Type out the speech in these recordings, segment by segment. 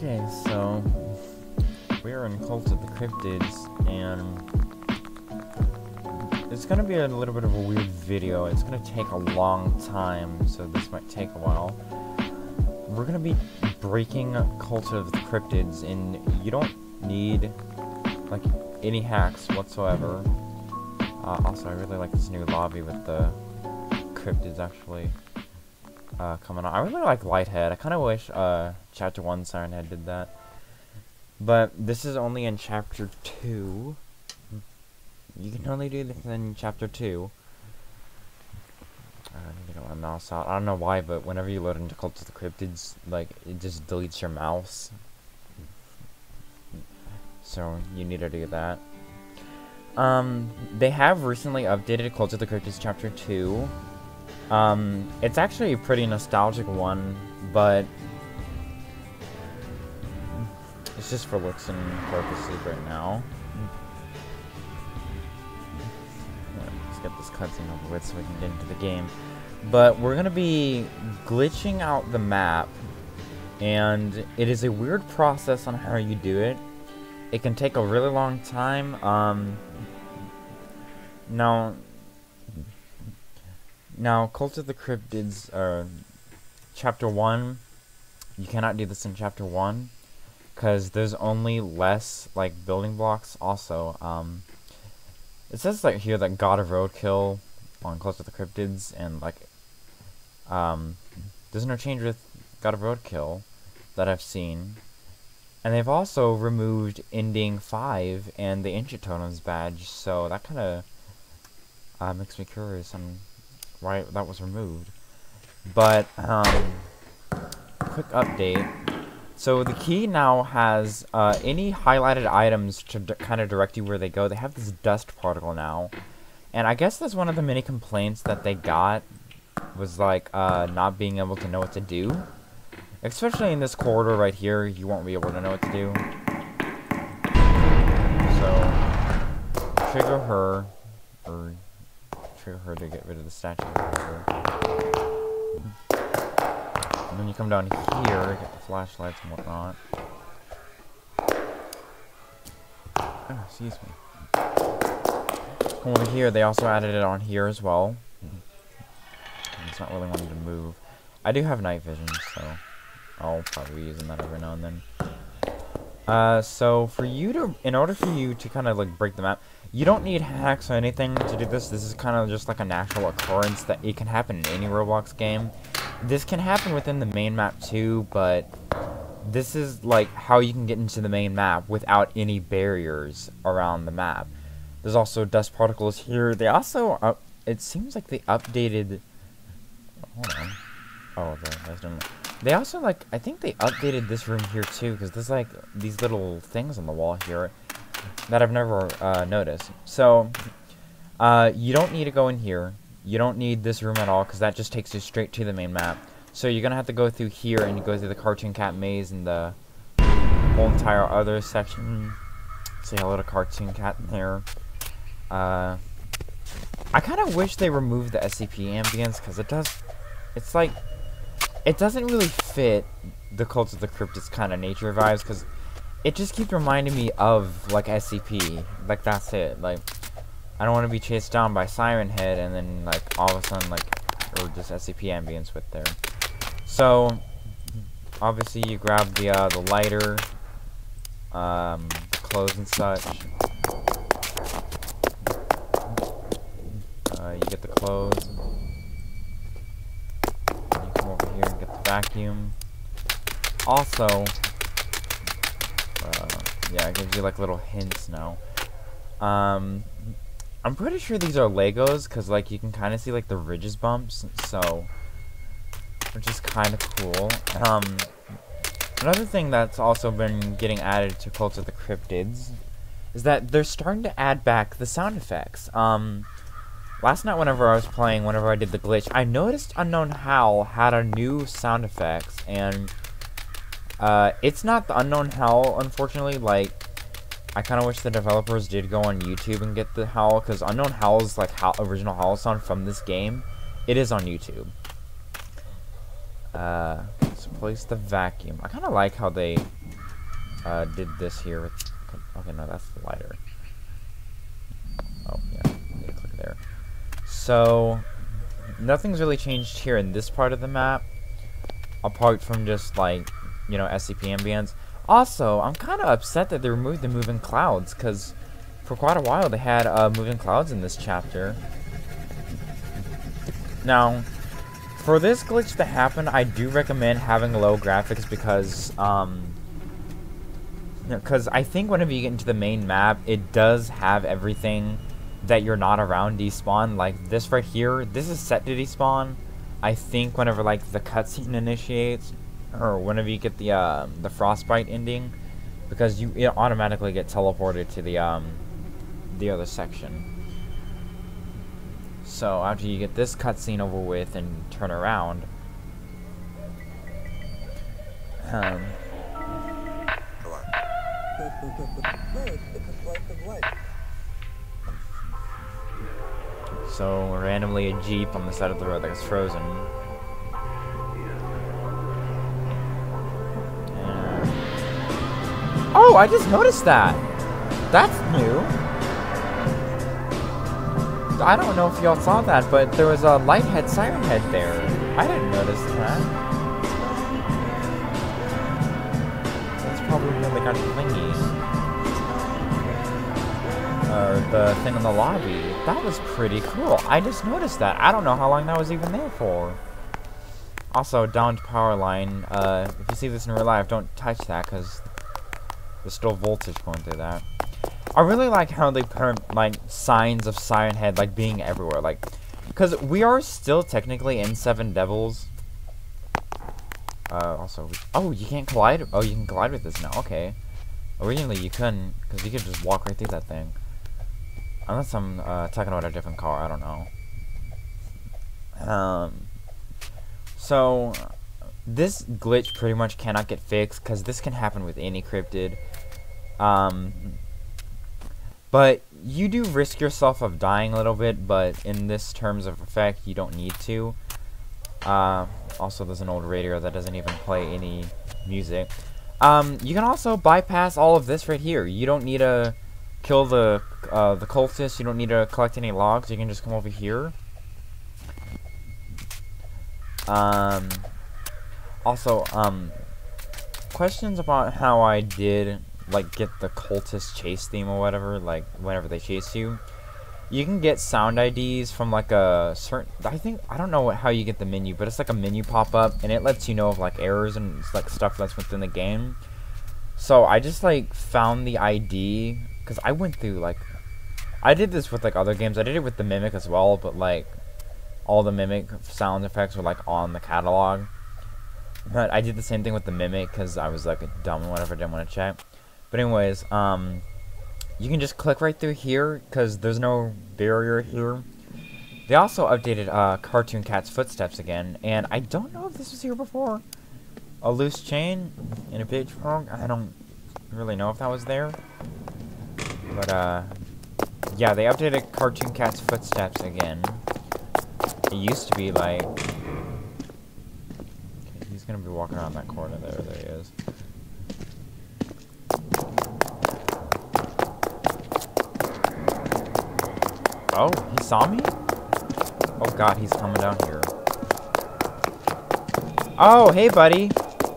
Okay, so we're in Cult of the Cryptids, and it's gonna be a little bit of a weird video. It's gonna take a long time, so this might take a while. We're gonna be breaking Cult of the Cryptids, and you don't need like any hacks whatsoever. Uh, also, I really like this new lobby with the cryptids actually uh, coming on. I really like Lighthead. I kind of wish uh, Chapter 1 Siren Head did that. But this is only in Chapter 2. You can only do this in Chapter 2. I need to get my mouse out. I don't know why, but whenever you load into Cult of the Cryptids, like, it just deletes your mouse. So, you need to do that. Um, they have recently updated Cult of the Cryptids Chapter 2. Um, it's actually a pretty nostalgic one, but it's just for looks and purposes right now. Let's get this cutscene over with so we can get into the game. But we're gonna be glitching out the map, and it is a weird process on how you do it. It can take a really long time. Um, now, now, Cult of the Cryptids, uh, Chapter 1, you cannot do this in Chapter 1, because there's only less, like, building blocks also. Um, it says, like, here that God of Roadkill on Cult of the Cryptids, and, like, um, there's no change with God of Roadkill that I've seen. And they've also removed Ending 5 and the Ancient Totems badge, so that kind of uh, makes me curious why that was removed. But, um, quick update. So the key now has uh, any highlighted items to kind of direct you where they go. They have this dust particle now. And I guess that's one of the many complaints that they got was like uh, not being able to know what to do. Especially in this corridor right here, you won't be able to know what to do. So, trigger her, or trigger her to get rid of the statue. And then you come down here, get the flashlights and whatnot. Oh, excuse me. Come over here, they also added it on here as well. It's not really wanting to move. I do have night vision, so I'll probably be using that every now and then. Uh, so for you to, in order for you to kind of like break the map, you don't need hacks or anything to do this. This is kind of just like a natural occurrence that it can happen in any Roblox game. This can happen within the main map too, but this is like how you can get into the main map without any barriers around the map. There's also dust particles here. They also, uh, it seems like they updated, hold on. Oh, They also, like, I think they updated this room here too, because there's like these little things on the wall here that I've never uh, noticed. So, uh, you don't need to go in here. You don't need this room at all, because that just takes you straight to the main map. So you're going to have to go through here, and go through the Cartoon Cat maze and the whole entire other section. See a little Cartoon Cat in there. Uh, I kind of wish they removed the SCP ambience, because it does... It's like... It doesn't really fit the Cult of the Cryptids kind of nature vibes, because it just keeps reminding me of like SCP. Like that's it. Like I don't want to be chased down by Siren Head and then like all of a sudden like or just SCP ambience with there. So obviously you grab the uh, the lighter, um, clothes and such. Uh, you get the clothes. You come over here and get the vacuum. Also, yeah, it gives you like little hints now. Um, I'm pretty sure these are Legos because like you can kind of see like the ridges bumps, so which is kind of cool. Um, another thing that's also been getting added to Cult of the Cryptids is that they're starting to add back the sound effects. Um, last night whenever I was playing, whenever I did the glitch, I noticed Unknown Howl had a new sound effects and uh, it's not the Unknown Howl, unfortunately. Like, I kind of wish the developers did go on YouTube and get the Howl, because Unknown Howl's, like, how original Howl sound from this game. It is on YouTube. Uh, let's place the vacuum. I kind of like how they uh, did this here with, okay, no, that's the lighter. Oh, yeah, click there. So, nothing's really changed here in this part of the map, apart from just, like, you know, SCP ambience. Also, I'm kind of upset that they removed the moving clouds, because for quite a while they had uh, moving clouds in this chapter. Now, for this glitch to happen, I do recommend having low graphics because, um, because I think whenever you get into the main map, it does have everything that you're not around despawn. Like this right here, this is set to despawn. I think whenever like the cutscene initiates, or whenever you get the uh, the frostbite ending, because you automatically get teleported to the um the other section. So after you get this cutscene over with and turn around, um, so randomly a jeep on the side of the road that's frozen. Oh, I just noticed that. That's new. I don't know if y'all saw that, but there was a light head, siren head there. I didn't notice that. That's probably where they got thingies. Or the thing in the lobby. That was pretty cool. I just noticed that. I don't know how long that was even there for. Also, downed power line. Uh, if you see this in real life, don't touch that because there's still voltage going through that. I really like how they put like signs of Siren Head like being everywhere, like because we are still technically in Seven Devils. Uh, also, oh, you can't collide. Oh, you can collide with this now. Okay. Originally, you couldn't because you could just walk right through that thing. Unless I'm uh, talking about a different car, I don't know. Um. So, this glitch pretty much cannot get fixed because this can happen with any cryptid. Um, but you do risk yourself of dying a little bit, but in this terms of effect, you don't need to. Uh, also, there's an old radio that doesn't even play any music. Um, you can also bypass all of this right here. You don't need to kill the uh, the cultists. You don't need to collect any logs. You can just come over here. Um, also, um, questions about how I did like get the cultist chase theme or whatever, like whenever they chase you. You can get sound IDs from like a certain. I think I don't know what, how you get the menu, but it's like a menu pop up, and it lets you know of like errors and like stuff that's within the game. So I just like found the ID because I went through like I did this with like other games. I did it with the Mimic as well, but like all the Mimic sound effects were like on the catalog. But I did the same thing with the Mimic because I was like dumb and whatever, didn't want to check. But anyways, um, you can just click right through here because there's no barrier here. They also updated uh, Cartoon Cat's Footsteps again, and I don't know if this was here before. A loose chain in a page frog. I don't really know if that was there. But, uh, yeah, they updated Cartoon Cat's Footsteps again. It used to be like... Okay, he's gonna be walking around that corner there. There he is. Oh, he saw me? Oh god, he's coming down here. Oh, hey buddy.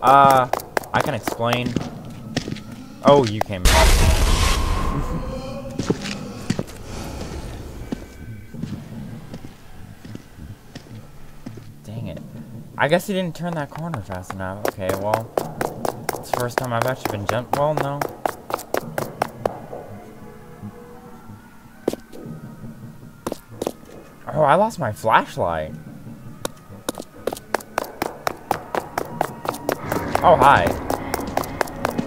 Uh, I can explain. Oh, you came in. Dang it. I guess he didn't turn that corner fast enough. Okay, well, it's the first time I've actually been jumped. Well, no. Oh, I lost my flashlight. Oh, hi.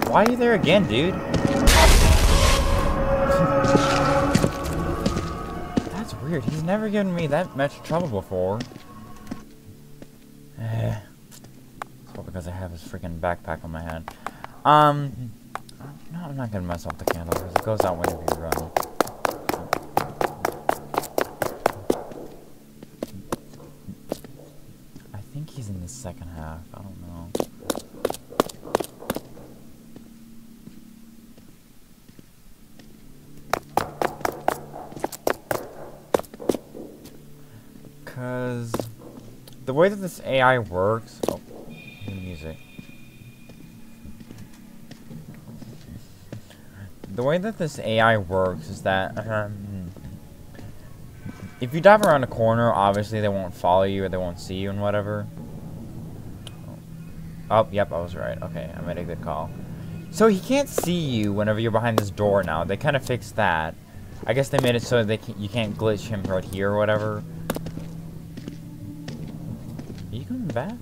Why are you there again, dude? That's weird. He's never given me that much trouble before. Because I have this freaking backpack on my head. Um, no, I'm not gonna mess up the candle because it goes out whenever you run. I think he's in the second half. I don't know. Cause the way that this AI works. Oh. The way that this AI works is that um, if you dive around a corner, obviously they won't follow you or they won't see you and whatever. Oh, yep, I was right. Okay, I made a good call. So he can't see you whenever you're behind this door now. They kind of fixed that. I guess they made it so they can, you can't glitch him right here or whatever. Are you coming back?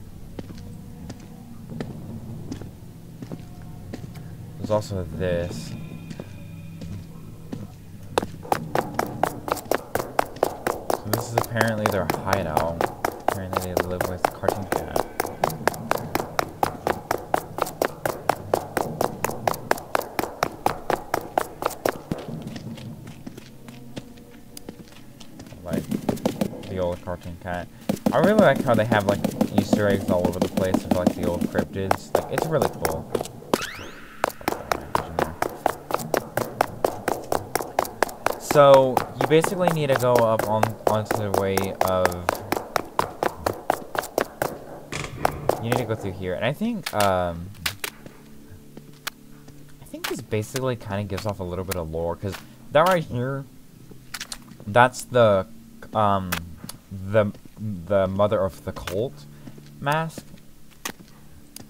There's also this. This is apparently their hideout. Apparently they live with Cartoon Cat. Like the old Cartoon Cat. I really like how they have like Easter eggs all over the place of like the old cryptids. Like it's really cool. So you basically need to go up on onto the way of you need to go through here, and I think um, I think this basically kind of gives off a little bit of lore because that right here, that's the um the the mother of the cult mask,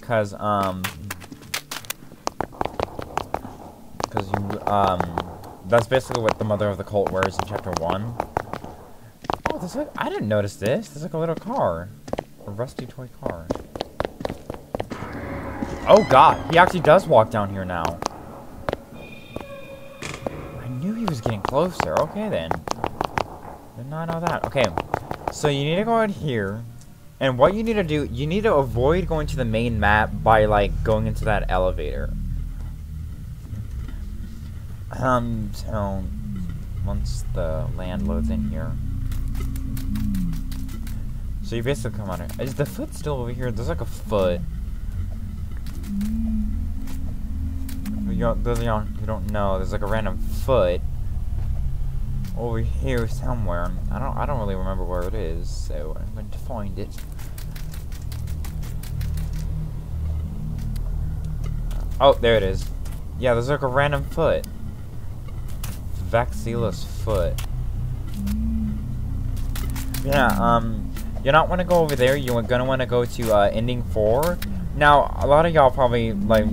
because um because you um that's basically what the mother of the cult wears in chapter one. Oh, there's like I didn't notice this. There's like a little car, a rusty toy car. Oh god, he actually does walk down here now. I knew he was getting closer. Okay then. Did not know that. Okay, so you need to go out here, and what you need to do, you need to avoid going to the main map by like going into that elevator. Um, so once the land loads in here. So you basically come on here. Is the foot still over here? There's like a foot. Those of y'all who don't know, there's like a random foot over here somewhere. I don't I don't really remember where it is, so I'm going to find it. Oh, there it is. Yeah, there's like a random foot. Vaxila's foot. Yeah, um, you're not want to go over there. You're gonna want to go to uh, ending four. Now, a lot of y'all probably like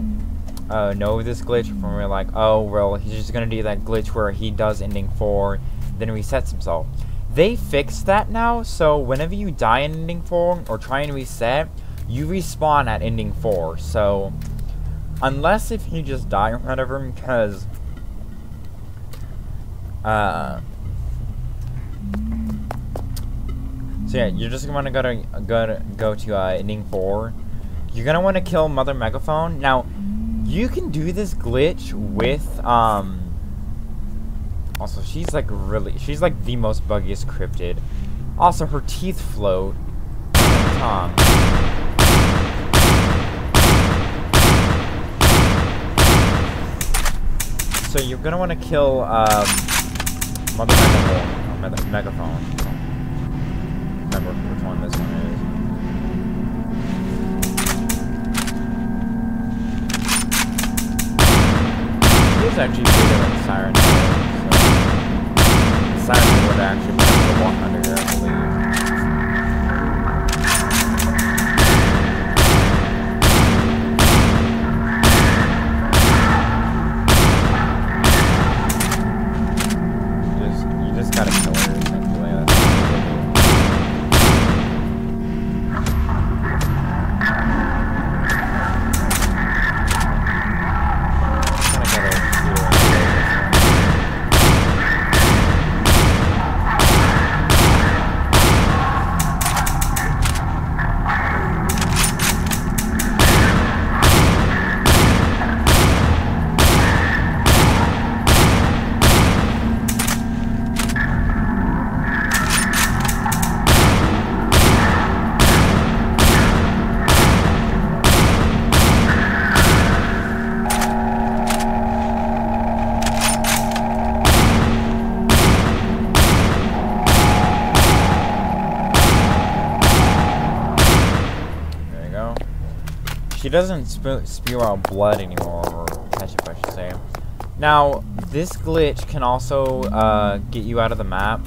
uh, know this glitch from we're like, oh, well, he's just gonna do that glitch where he does ending four, then resets himself. They fixed that now, so whenever you die in ending four or try and reset, you respawn at ending four. So, unless if you just die or whatever, because uh, so yeah, you're just gonna go to go to go to uh, ending four. You're gonna want to kill Mother Megaphone. Now, you can do this glitch with um. Also, she's like really, she's like the most buggiest cryptid. Also, her teeth float. Tongue. So you're gonna want to kill um. Mother oh, megaphone. Oh, megaphone. Remember which one this one is. He is actually bigger than Siren. Doesn't sp spew out blood anymore, or ketchup, I should say. Now, this glitch can also uh, get you out of the map.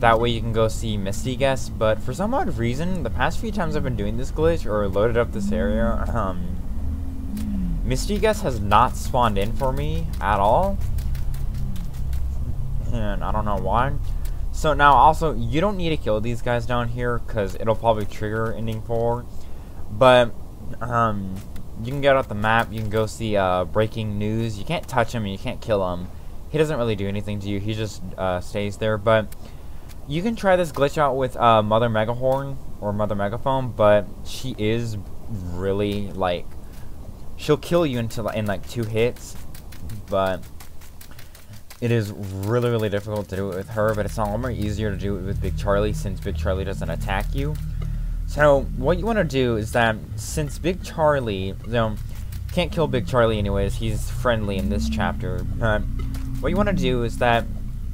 That way you can go see Misty Guest, but for some odd reason, the past few times I've been doing this glitch, or loaded up this area, um, Misty Guest has not spawned in for me at all. And I don't know why. So now also, you don't need to kill these guys down here, because it'll probably trigger ending 4. But, um, you can get off the map, you can go see uh, breaking news. You can't touch him, you can't kill him. He doesn't really do anything to you, he just uh, stays there. But you can try this glitch out with uh, Mother Megahorn or Mother Megaphone, but she is really like she'll kill you until in like two hits, but it is really really difficult to do it with her. But it's a lot more easier to do it with Big Charlie since Big Charlie doesn't attack you. So what you want to do is that since Big Charlie, you know, can't kill Big Charlie anyways, he's friendly in this chapter. What you want to do is that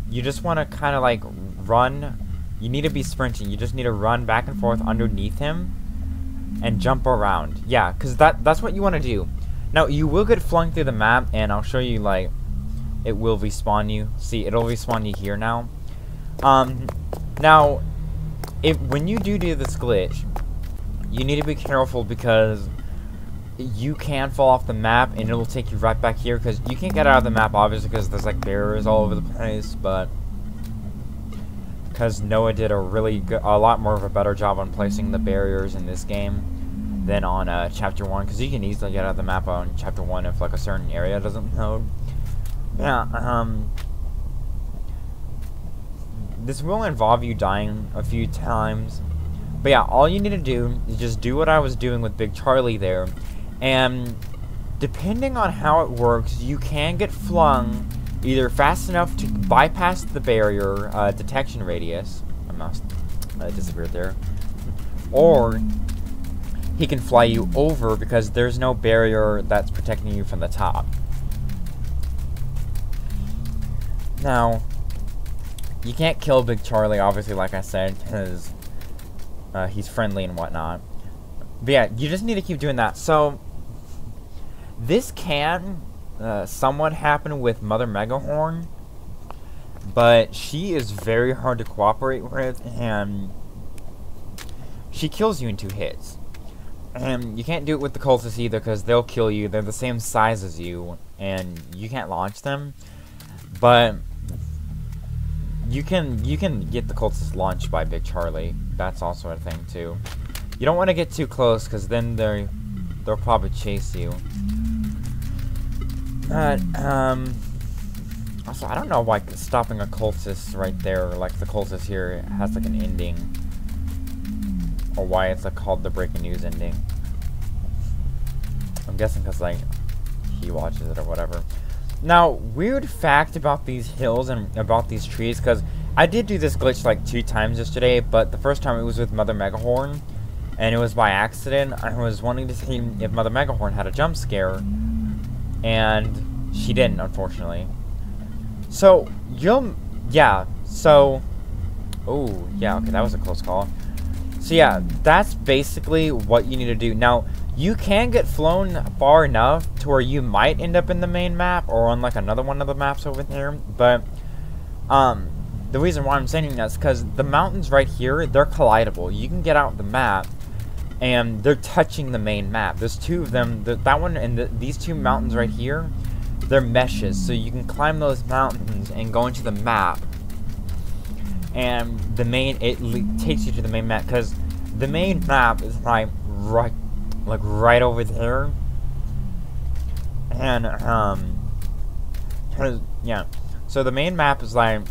you just want to kind of like run. You need to be sprinting. You just need to run back and forth underneath him and jump around. Yeah, because that, that's what you want to do. Now, you will get flung through the map, and I'll show you, like, it will respawn you. See, it'll respawn you here now. Um, now, if when you do do this glitch, you need to be careful because you can fall off the map and it'll take you right back here because you can't get out of the map obviously because there's like barriers all over the place but because Noah did a really good, a lot more of a better job on placing the barriers in this game than on uh, Chapter 1, because you can easily get out of the map on Chapter 1 if, like, a certain area doesn't load. Yeah, um... This will involve you dying a few times. But yeah, all you need to do is just do what I was doing with Big Charlie there. And depending on how it works, you can get flung either fast enough to bypass the barrier uh, detection radius, I must uh, disappeared there, or he can fly you over because there's no barrier that's protecting you from the top. Now, you can't kill Big Charlie, obviously, like I said, because uh, he's friendly and whatnot. But yeah, you just need to keep doing that. So, this can uh, somewhat happen with Mother Megahorn, but she is very hard to cooperate with, and she kills you in two hits. And you can't do it with the cultists either, because they'll kill you. They're the same size as you, and you can't launch them. But you can you can get the cultists launched by Big Charlie. That's also a thing too. You don't want to get too close, because then they they'll probably chase you. But, um... Also, I don't know why stopping a cultist right there, like the cultist here, has like an ending. Or why it's like called the breaking news ending. I'm guessing because like he watches it or whatever. Now, weird fact about these hills and about these trees, because I did do this glitch like two times yesterday, but the first time it was with Mother Megahorn, and it was by accident. I was wanting to see if Mother Megahorn had a jump scare, and she didn't, unfortunately. So, you'll, yeah, so, oh, yeah, okay, that was a close call. So yeah, that's basically what you need to do. Now, you can get flown far enough to where you might end up in the main map or on like another one of the maps over here, but um, the reason why I'm saying that is because the mountains right here, they're collidable. You can get out the map and they're touching the main map. There's two of them. The, that one and the, these two mountains right here, they're meshes, so you can climb those mountains and go into the map. And the main, it takes you to the main map because the main map is like right, like right over there. And um, yeah, so the main map is like,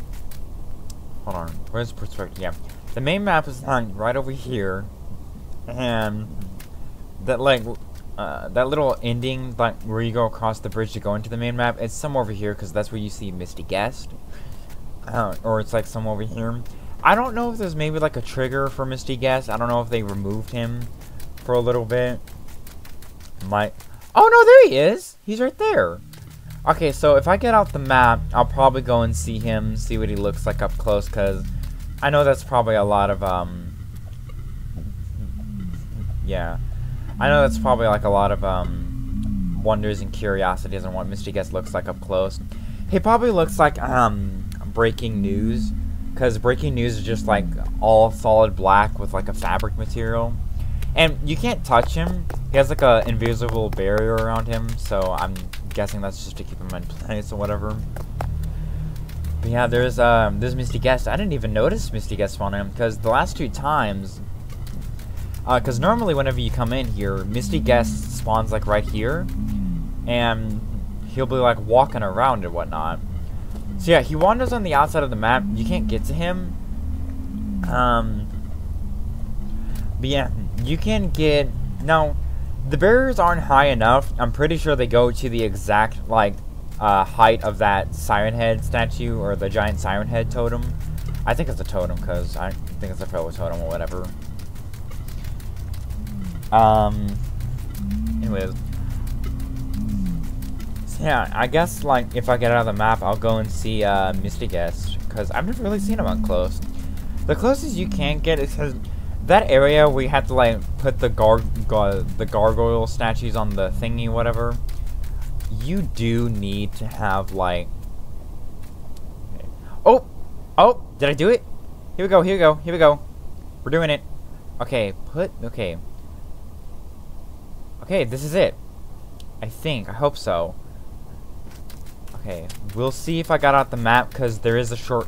hold on, where's the perspective? Yeah, the main map is like right over here. And that like uh, that little ending like where you go across the bridge to go into the main map it's somewhere over here because that's where you see Misty Guest. Uh, or it's like somewhere over here. I don't know if there's maybe like a trigger for Misty Guest. I don't know if they removed him for a little bit might oh no there he is he's right there okay so if I get out the map I'll probably go and see him see what he looks like up close because I know that's probably a lot of um yeah. I know that's probably like a lot of um, wonders and curiosities on what Misty Guest looks like up close. He probably looks like um, breaking news, because breaking news is just like all solid black with like a fabric material. And you can't touch him. He has like a invisible barrier around him, so I'm guessing that's just to keep him in place or whatever. But yeah, there's um, there's Misty Guest. I didn't even notice Misty Guest on him because the last two times, because uh, normally whenever you come in here, Misty Guest spawns like right here, and he'll be like walking around and whatnot. So yeah, he wanders on the outside of the map. You can't get to him. Um, but yeah, you can get now. The barriers aren't high enough. I'm pretty sure they go to the exact like uh, height of that Siren Head statue or the giant Siren Head totem. I think it's a totem because I think it's a fellow totem or whatever. Um. Anyways. Yeah, I guess like if I get out of the map, I'll go and see uh, Misty Guest because I've never really seen him up close. The closest you can get is because that area we had to like put the gar, gar the gargoyle statues on the thingy, whatever. You do need to have like oh oh did I do it? Here we go here we go here we go. We're doing it. Okay put okay. Okay this is it. I think I hope so. Okay we'll see if I got out the map because there is a short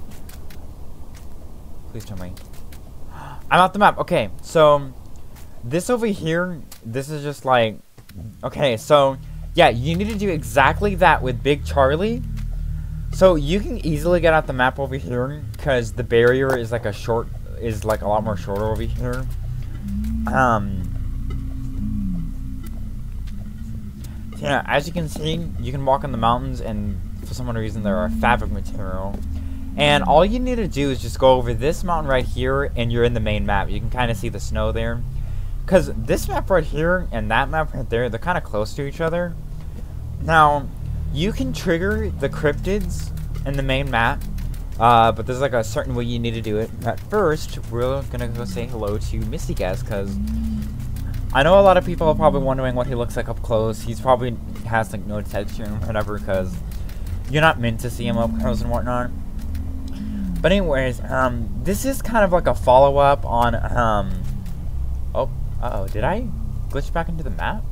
please tell me I'm out the map okay so this over here this is just like okay so yeah, you need to do exactly that with Big Charlie. So you can easily get out the map over here because the barrier is like a short, is like a lot more shorter over here. Um, yeah, as you can see, you can walk in the mountains and for some reason there are fabric material. And all you need to do is just go over this mountain right here and you're in the main map. You can kind of see the snow there. Because this map right here and that map right there, they're kind of close to each other. Now, you can trigger the cryptids in the main map, uh, but there's like a certain way you need to do it. At first, we're gonna go say hello to Misty Guest, because I know a lot of people are probably wondering what he looks like up close. He's probably has like no texture and whatever, because you're not meant to see him up close and whatnot. But anyways, um, this is kind of like a follow-up on, um, oh, uh oh did I glitch back into the map?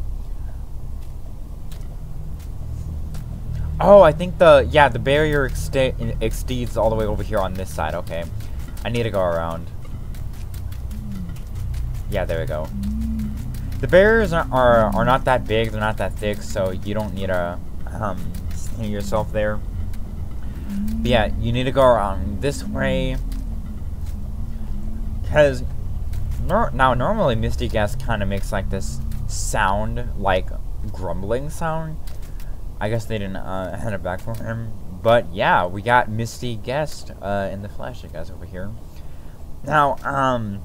Oh, I think the, yeah, the barrier extends all the way over here on this side. Okay. I need to go around. Yeah, there we go. The barriers are, are, are not that big, they're not that thick, so you don't need to um, yourself there. Yeah, you need to go around this way. Because nor now, normally Misty Guest kind of makes like this sound, like grumbling sound. I guess they didn't uh, hand it back for him. But yeah, we got Misty Guest uh, in the flesh, I guess, over here. Now, um,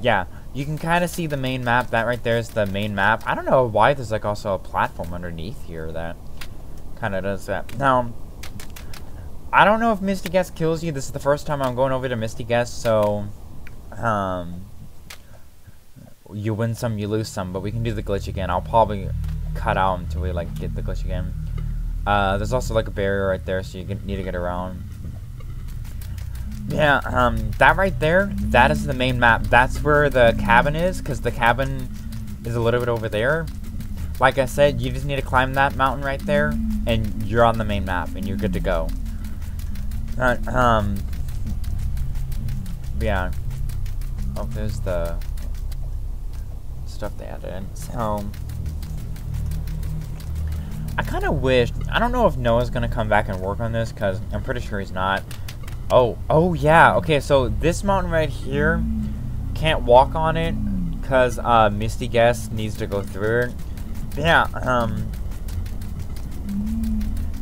yeah, you can kind of see the main map. That right there is the main map. I don't know why there's like also a platform underneath here that kind of does that. Now, I don't know if Misty Guest kills you. This is the first time I'm going over to Misty Guest, so um, you win some, you lose some. But we can do the glitch again. I'll probably cut out until we like get the glitch again. Uh, there's also like a barrier right there, so you need to get around. Yeah, um, that right there, that is the main map. That's where the cabin is, because the cabin is a little bit over there. Like I said, you just need to climb that mountain right there, and you're on the main map, and you're good to go. Uh, um, yeah. Oh, there's the stuff they added in. So, I kind of wish, I don't know if Noah's going to come back and work on this, because I'm pretty sure he's not. Oh, oh yeah, okay, so this mountain right here, can't walk on it, because uh, Misty Guest needs to go through it. Yeah, um,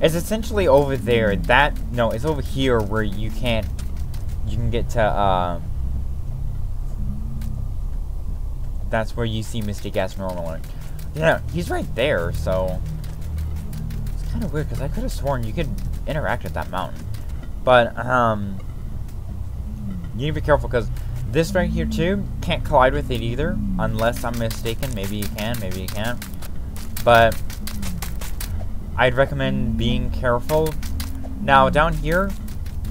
it's essentially over there, that, no, it's over here where you can't, you can get to, uh, that's where you see Misty Guest normally. Yeah, he's right there, so it's kind of weird because I could have sworn you could interact with that mountain. But, um, you need to be careful because this right here too, can't collide with it either, unless I'm mistaken. Maybe you can, maybe you can't. But I'd recommend being careful. Now down here,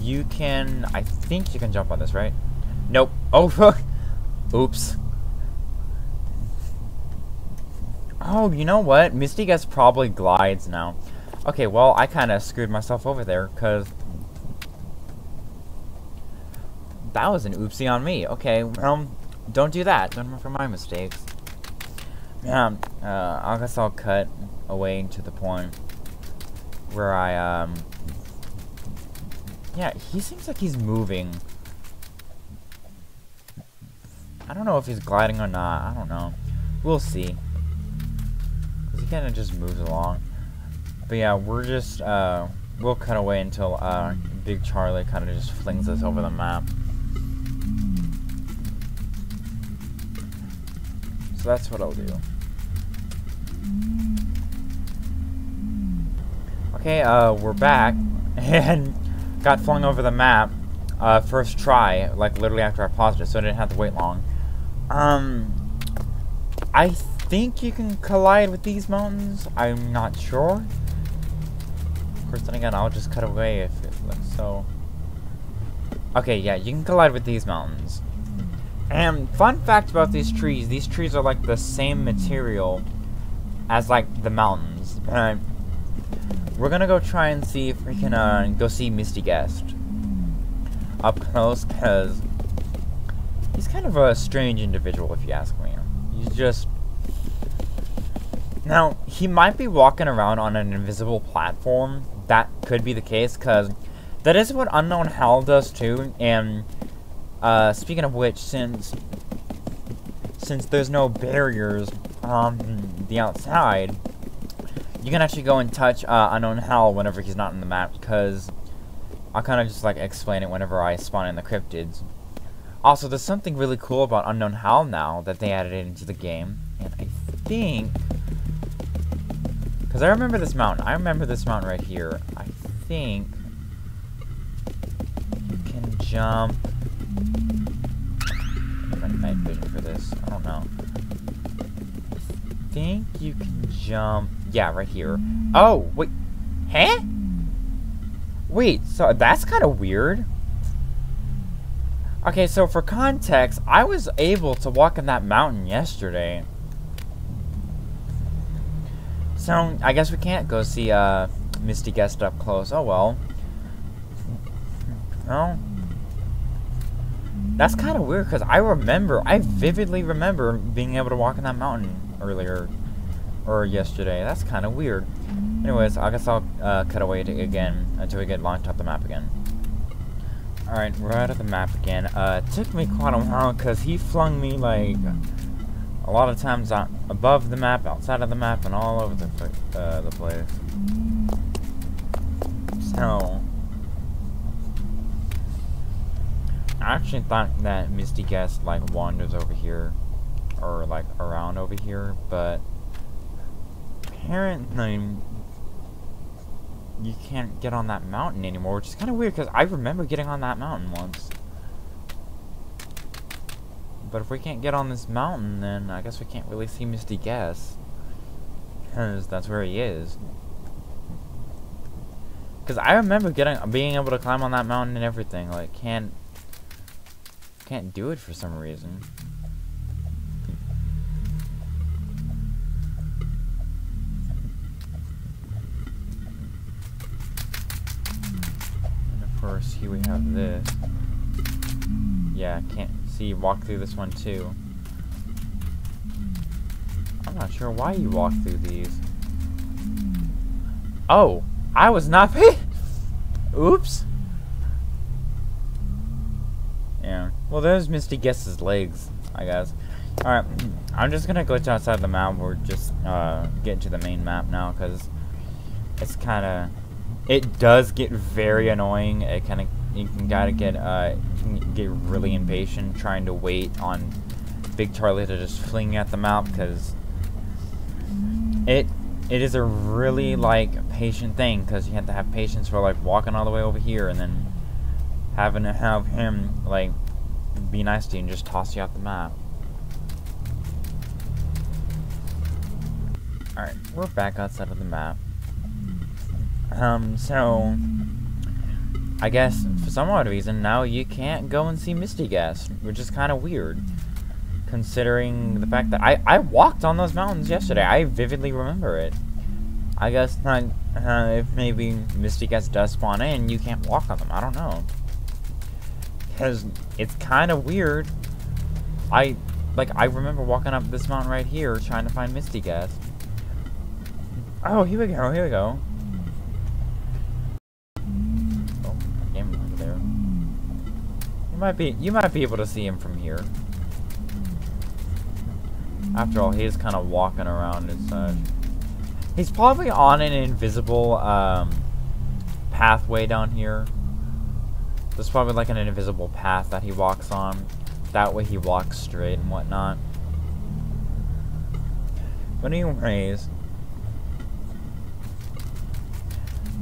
you can, I think you can jump on this, right? Nope. Oh, oops. Oh, you know what? Misty Gust probably glides now. Okay, well, I kind of screwed myself over there, because... That was an oopsie on me. Okay, um, don't do that. Don't remember my mistakes. Yeah, uh, I guess I'll cut away to the point where I, um... Yeah, he seems like he's moving. I don't know if he's gliding or not. I don't know. We'll see Because he kind of just moves along. But yeah, we're just, uh, we'll cut away until, uh, Big Charlie kind of just flings us over the map. So that's what I'll do. Okay, uh, we're back, and got flung over the map, uh, first try, like literally after I paused it, so I didn't have to wait long. Um, I think you can collide with these mountains. I'm not sure. Of course, then again, I'll just cut away if it looks so. Okay, yeah, you can collide with these mountains. And fun fact about these trees, these trees are like the same material as like the mountains. And we're gonna go try and see if we can uh, go see Misty Gust up close because he's kind of a strange individual if you ask me. He's just now, he might be walking around on an invisible platform. That could be the case, because that is what Unknown Howl does too. And uh, speaking of which, since since there's no barriers on the outside, you can actually go and touch uh, Unknown Howl whenever he's not in the map, because I'll kind of just like explain it whenever I spawn in the cryptids. Also, there's something really cool about Unknown Howl now that they added into the game, and I think because I remember this mountain. I remember this mountain right here. I think you can jump. night vision for this. I don't know. I think you can jump. Yeah, right here. Oh, wait. Huh? Wait, so that's kind of weird. Okay, so for context, I was able to walk in that mountain yesterday. So, I guess we can't go see uh, Misty Guest up close. Oh well. Oh. That's kind of weird because I remember, I vividly remember being able to walk in that mountain earlier or yesterday. That's kind of weird. Anyways, I guess I'll uh, cut away again until we get launched off the map again. Alright, we're out of the map again. Uh, it took me quite a while because he flung me like a lot of times on, above the map, outside of the map, and all over the, uh, the place. So, I actually thought that Misty Guest like wanders over here, or like around over here, but apparently you can't get on that mountain anymore, which is kind of weird because I remember getting on that mountain once. But if we can't get on this mountain, then I guess we can't really see Misty Gust. Because that's where he is. Because I remember getting, being able to climb on that mountain and everything. Like, can't, can't do it for some reason. Course, here we have this. Yeah, can't see walk through this one too. I'm not sure why you walk through these. Oh, I was not paying. Oops. Yeah. Well, there's Misty Gust's legs, I guess. Alright, I'm just gonna glitch outside the map. We're just uh, getting to the main map now, because it's kind of... It does get very annoying. It kind of you can gotta get uh get really impatient trying to wait on Big Charlie to just fling at the map because it it is a really like patient thing because you have to have patience for like walking all the way over here and then having to have him like be nice to you and just toss you off the map. Alright, we're back outside of the map. Um, so... I guess, for some odd reason, now you can't go and see Misty Gas, which is kind of weird. Considering the fact that I, I walked on those mountains yesterday. I vividly remember it. I guess not, uh, if maybe Misty Gas does spawn in, you can't walk on them. I don't know. Because it's kind of weird. I, like, I remember walking up this mountain right here trying to find Misty Gas. Oh, here we go, here we go. You might be, you might be able to see him from here. After all, he's kind of walking around and such. He's probably on an invisible, um, pathway down here. There's probably like an invisible path that he walks on. That way he walks straight and whatnot. But anyways,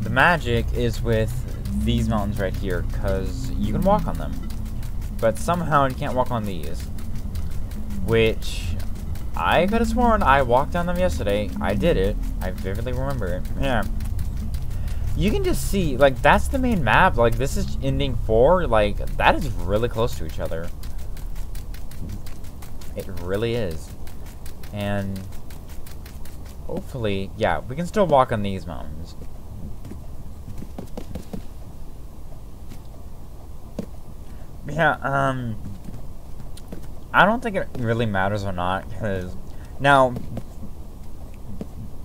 The magic is with these mountains right here, because you can walk on them. But somehow you can't walk on these. Which, I could have sworn I walked on them yesterday. I did it. I vividly remember it. Yeah. You can just see, like, that's the main map. Like, this is ending 4. Like, that is really close to each other. It really is. And hopefully, yeah, we can still walk on these mountains. Yeah, um... I don't think it really matters or not, because... Now,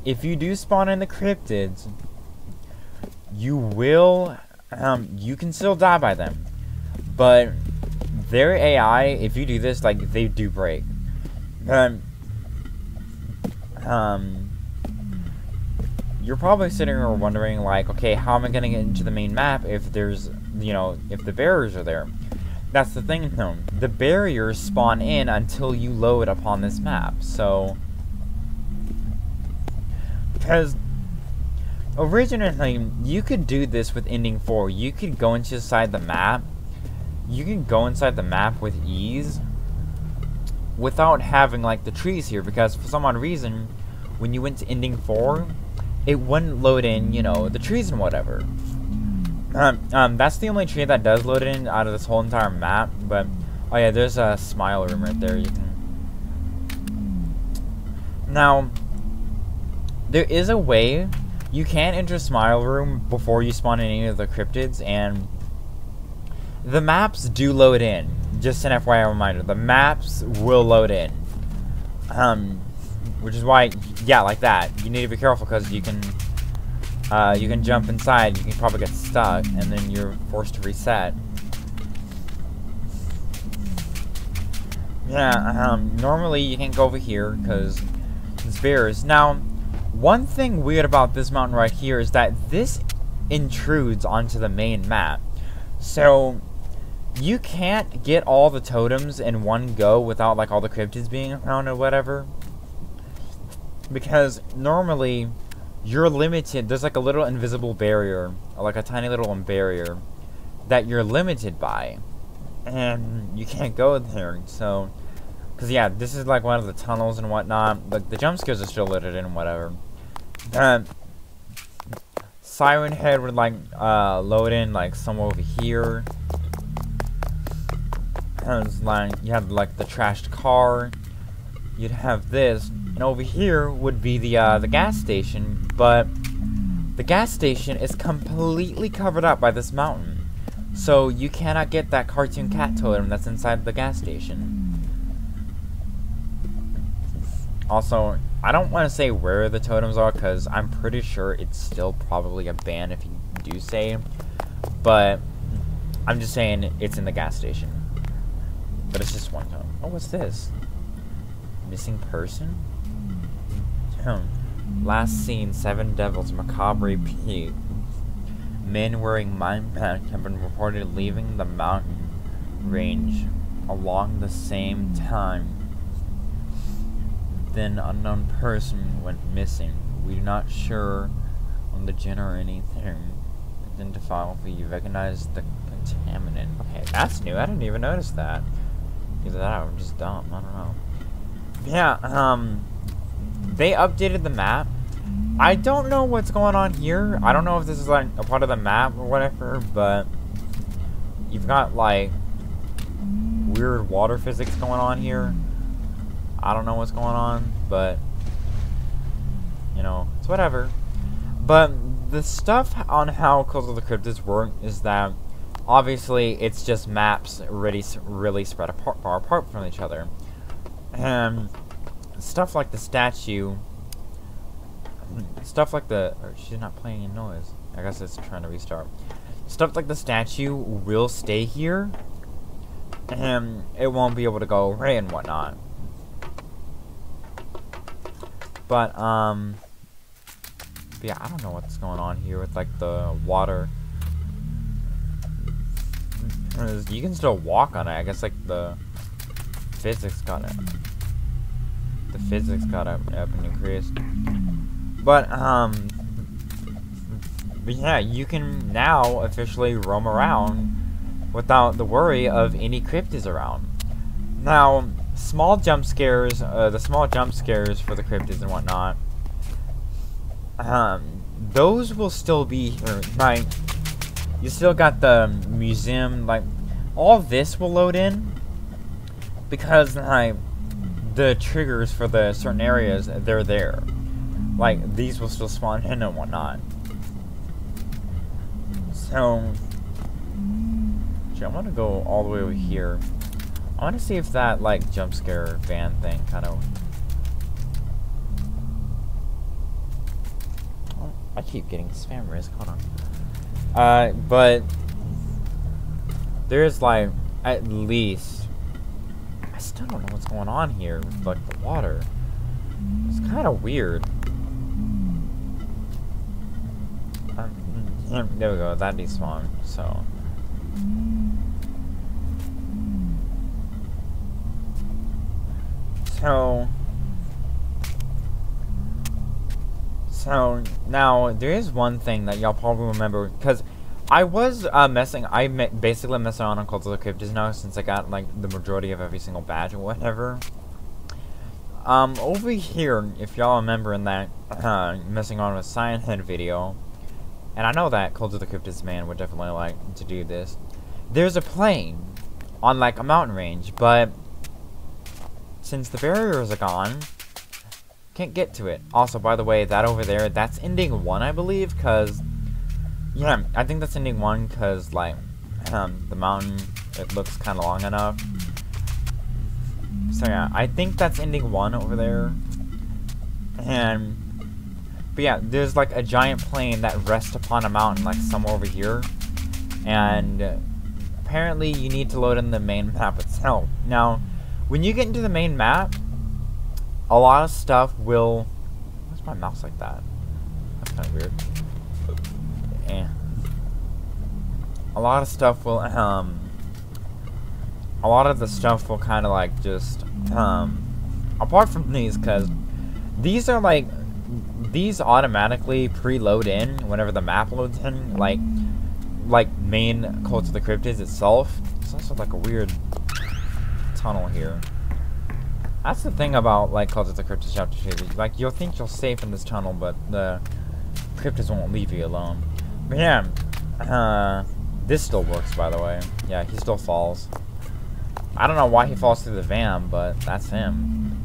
if you do spawn in the cryptids, you will, um, you can still die by them. But their AI, if you do this, like, they do break. Um, um, you're probably sitting there wondering, like, okay, how am I going to get into the main map if there's, you know, if the barriers are there? That's the thing, though. The barriers spawn in until you load upon this map, so... Because... Originally, you could do this with Ending 4. You could go inside the map. You can go inside the map with ease. Without having, like, the trees here. Because, for some odd reason, when you went to Ending 4, it wouldn't load in, you know, the trees and whatever. Um, um, that's the only tree that does load in out of this whole entire map, but, oh yeah, there's a smile room right there, you can... Now, there is a way, you can enter smile room before you spawn in any of the cryptids, and the maps do load in, just an FYI reminder, the maps will load in. Um, which is why, yeah, like that, you need to be careful, because you can uh, you can jump inside, you can probably get stuck, and then you're forced to reset. Yeah, um, normally you can't go over here, because it's bears. Now, one thing weird about this mountain right here is that this intrudes onto the main map. So, you can't get all the totems in one go without, like, all the cryptids being around or whatever. Because, normally, you're limited. There's like a little invisible barrier, like a tiny little barrier, that you're limited by. And you can't go there, so... Because, yeah, this is like one of the tunnels and whatnot. Like, the jump scares are still lit in and whatever. Um, Siren Head would, like, uh, load in, like, somewhere over here. And, like, you have, like, the trashed car. You'd have this. And over here would be the, uh, the gas station, but the gas station is completely covered up by this mountain. So you cannot get that cartoon cat totem that's inside the gas station. Also, I don't want to say where the totems are because I'm pretty sure it's still probably a ban if you do say. But I'm just saying it's in the gas station. But it's just one totem. Oh, what's this? Missing person? Last seen, Seven Devils, Macabre repeat. Men wearing mind pack have been reported leaving the mountain range along the same time. Then unknown person went missing. We are not sure on the gender or anything. Identify if you recognize the contaminant. Okay, that's new. I didn't even notice that. Either that or I'm just dumb. I don't know. Yeah, um, they updated the map. I don't know what's going on here. I don't know if this is like a part of the map or whatever, but you've got like weird water physics going on here. I don't know what's going on, but you know, it's whatever. But the stuff on how Cult of the Cryptids work is that obviously it's just maps really really spread apart far apart from each other. And stuff like the statue stuff like the she's not playing any noise. I guess it's trying to restart. Stuff like the statue will stay here and it won't be able to go away and whatnot. But um but yeah, I don't know what's going on here with like the water. You can still walk on it. I guess like the physics got it. The physics got up, up and increased. But um yeah, you can now officially roam around without the worry of any cryptids around. Now, small jump scares, uh, the small jump scares for the cryptids and whatnot, um, those will still be here. You still got the museum, like, all this will load in because, like, the triggers for the certain areas, they're there. Like, these will still spawn in and whatnot. So, I want to go all the way over here. I want to see if that, like, jump scare van thing kind of... I keep getting spam risk. Hold on. Uh, but... There's, like, at least... I still don't know what's going on here with, like, the water. It's kind of weird. Um, there we go. That'd be spawn. So... So, so now there is one thing that y'all probably remember because I was uh, messing. I basically messing around on Cult of the Cryptids now since I got like the majority of every single badge or whatever. Um, over here, if y'all remember in that uh, messing around with Siren Head video, and I know that Cult of the Cryptids man would definitely like to do this. There's a plane on like a mountain range, but since the barriers are gone, can't get to it. Also, by the way, that over there, that's ending one, I believe, because, yeah, I think that's ending one, because, like, um, the mountain, it looks kind of long enough. So, yeah, I think that's ending one over there. And, but yeah, there's, like, a giant plane that rests upon a mountain, like, somewhere over here. And, apparently, you need to load in the main map itself. Now, when you get into the main map, a lot of stuff will... What's my mouse like that? That's kind of weird. A lot of stuff will, um... A lot of the stuff will kind of like just, um... Apart from these, because these are like... These automatically preload in whenever the map loads in, like... Like, main Cult of the Cryptids itself. It's also like a weird tunnel here. That's the thing about, like, Cult of the Cryptids Chapter 2. Like, you'll think you're safe in this tunnel, but the cryptids won't leave you alone. But yeah, uh, this still works, by the way. Yeah, he still falls. I don't know why he falls through the van, but that's him.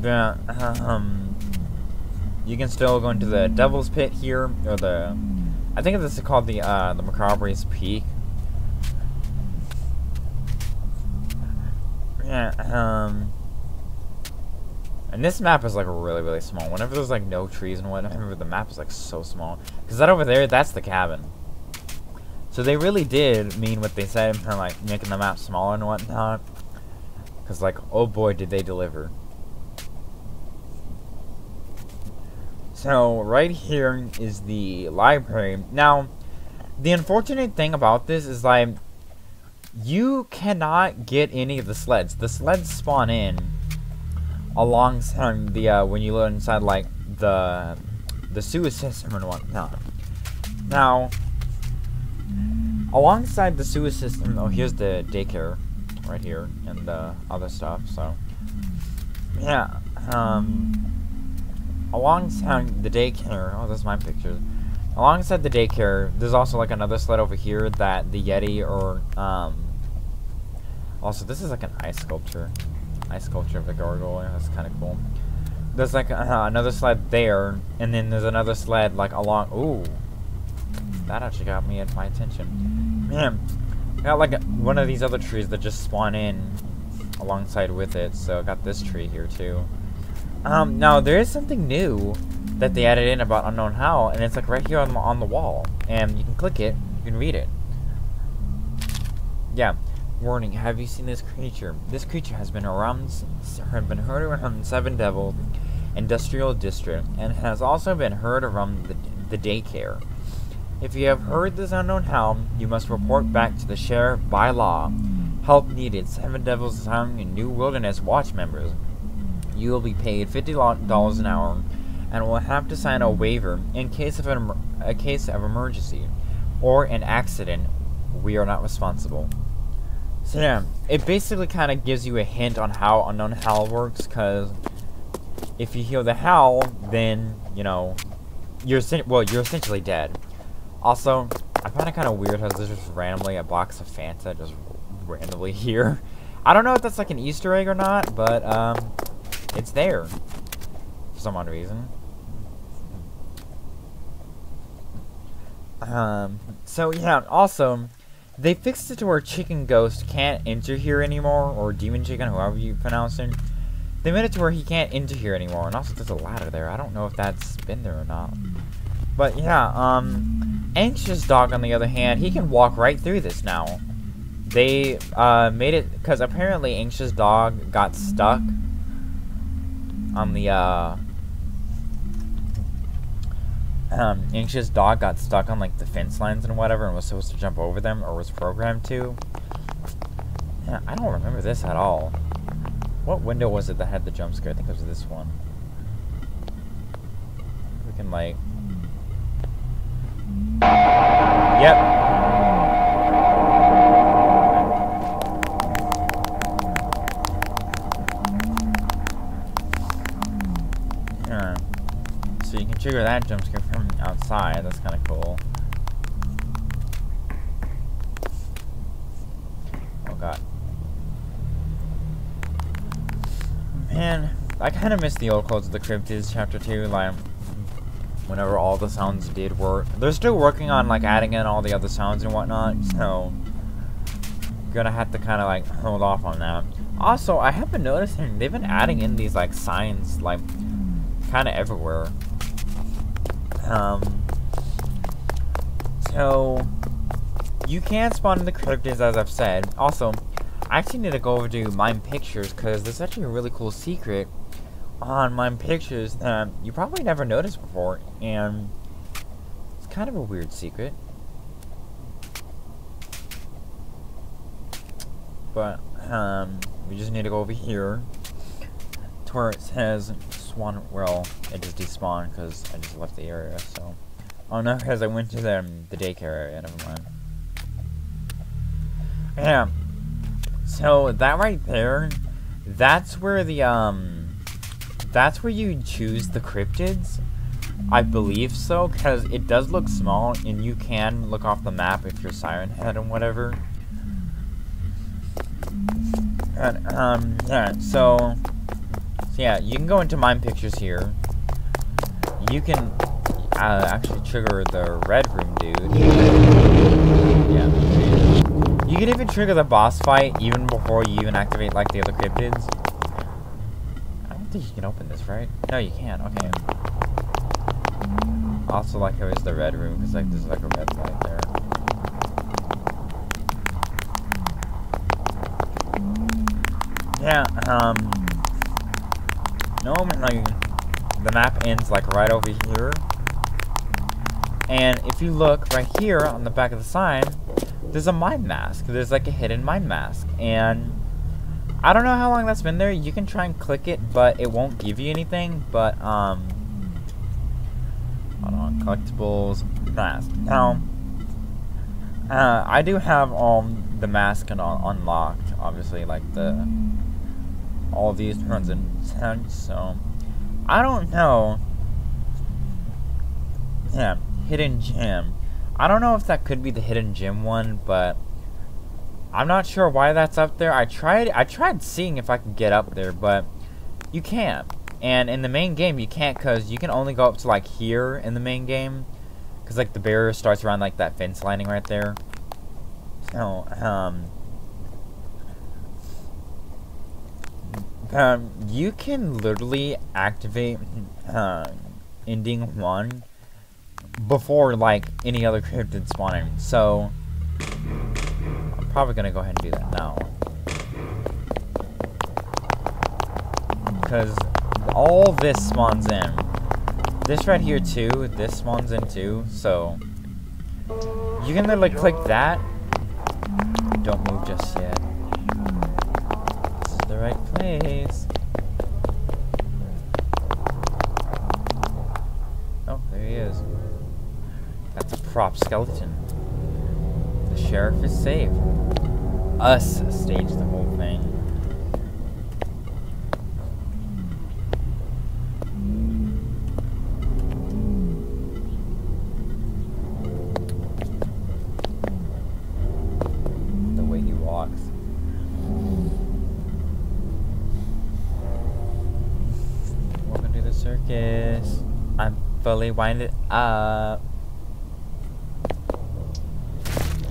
Yeah, um, you can still go into the Devil's Pit here, or the, I think this is called the, uh, the Macabre's Peak. Yeah, um... And this map is like really, really small. Whenever there's like no trees and whatever, the map is like so small. Because that over there, that's the cabin. So they really did mean what they said for like making the map smaller and whatnot. Because like, oh boy, did they deliver. So right here is the library. Now, the unfortunate thing about this is like, you cannot get any of the sleds. The sleds spawn in alongside the uh, when you load inside like the the sewer system and whatnot. Now, alongside the sewer system, oh, here's the daycare right here and the other stuff, so. Yeah, um, alongside the daycare, oh, there's my picture. Alongside the daycare, there's also like another sled over here that the Yeti or, um, also this is like an ice sculpture. Ice sculpture of the gargoyle, that's kind of cool. There's like uh, another sled there, and then there's another sled like along, ooh. That actually got me at my attention. Man, I got like one of these other trees that just spawn in alongside with it, so I got this tree here too. Um, now there is something new that they added in about Unknown Howl, and it's like right here on the, on the wall. And you can click it, you can read it. Yeah. Warning, have you seen this creature? This creature has been around, has been heard around Seven Devil Industrial District, and has also been heard around the, the daycare. If you have heard this unknown howl, you must report back to the sheriff by law. Help needed. Seven Devils Town and New Wilderness Watch members. You will be paid $50 an hour and will have to sign a waiver in case of an, a case of emergency or an accident. We are not responsible. So yeah, it basically kind of gives you a hint on how Unknown Howl works, because if you hear the howl, then, you know, you're, well, you're essentially dead. Also, I find it kind of weird how there's just randomly a box of Fanta just randomly here. I don't know if that's like an Easter egg or not, but, um, it's there. For some odd reason. Um, so yeah, also, they fixed it to where Chicken Ghost can't enter here anymore, or Demon Chicken, however you pronounce it. They made it to where he can't enter here anymore, and also there's a ladder there. I don't know if that's been there or not. But yeah, um, Anxious Dog, on the other hand, he can walk right through this now. They, uh, made it, because apparently Anxious Dog got stuck on the, uh, um, Anxious Dog got stuck on, like, the fence lines and whatever and was supposed to jump over them, or was programmed to. Yeah, I don't remember this at all. What window was it that had the jump scare? I think it was this one. We can, like... Yep, So you can trigger that jump scare outside. That's kind of cool. Oh god. Man, I kind of miss the old Cult of the Cryptids Chapter 2, like, whenever all the sounds did work. They're still working on, like, adding in all the other sounds and whatnot, so... Gonna have to kind of, like, hold off on that. Also, I have been noticing they've been adding in these, like, signs, like, kind of everywhere. Um, so, you can spawn in the cryptids, as I've said. Also, I actually need to go over to Mime Pictures, because there's actually a really cool secret on Mime Pictures that you probably never noticed before, and it's kind of a weird secret. But, um, we just need to go over here to where it says Swan, well, it just despawned because I just left the area, so. Oh no, because I went to the, um, the daycare area, never mind. Yeah. So, that right there, that's where the, um, that's where you choose the cryptids. I believe so, because it does look small, and you can look off the map if you're Siren Head and whatever. And, um, yeah, so, so yeah, you can go into Mime Pictures here. You can uh, actually trigger the red room dude. Yeah. You can even trigger the boss fight even before you even activate like the other cryptids. I don't think you can open this, right? No, you can't. Okay. Also, like how the red room because like there's like a red light there. Yeah. Um. No, like, the map ends, like, right over here. And if you look right here on the back of the sign, there's a mime mask. There's, like, a hidden mime mask. And I don't know how long that's been there. You can try and click it, but it won't give you anything. But, um... Hold on. Collectibles. Mask. Now, Uh, I do have um the mask and un unlocked, obviously, like the all these turns in sense. So I don't know. Yeah, hidden gem. I don't know if that could be the hidden gem one, but I'm not sure why that's up there. I tried I tried seeing if I could get up there, but you can't. And in the main game, you can't because you can only go up to like here in the main game. Because like the barrier starts around like that fence lining right there. So, um, um, you can literally activate uh, ending one before like any other cryptid spawning. So, I'm probably gonna go ahead and do that now. Because all this spawns in. This right here too, this spawns in too, so you can literally click that. Don't move just yet. Right place. Oh, there he is. That's a prop skeleton. The sheriff is safe. Us staged the whole thing. Fully wind it up.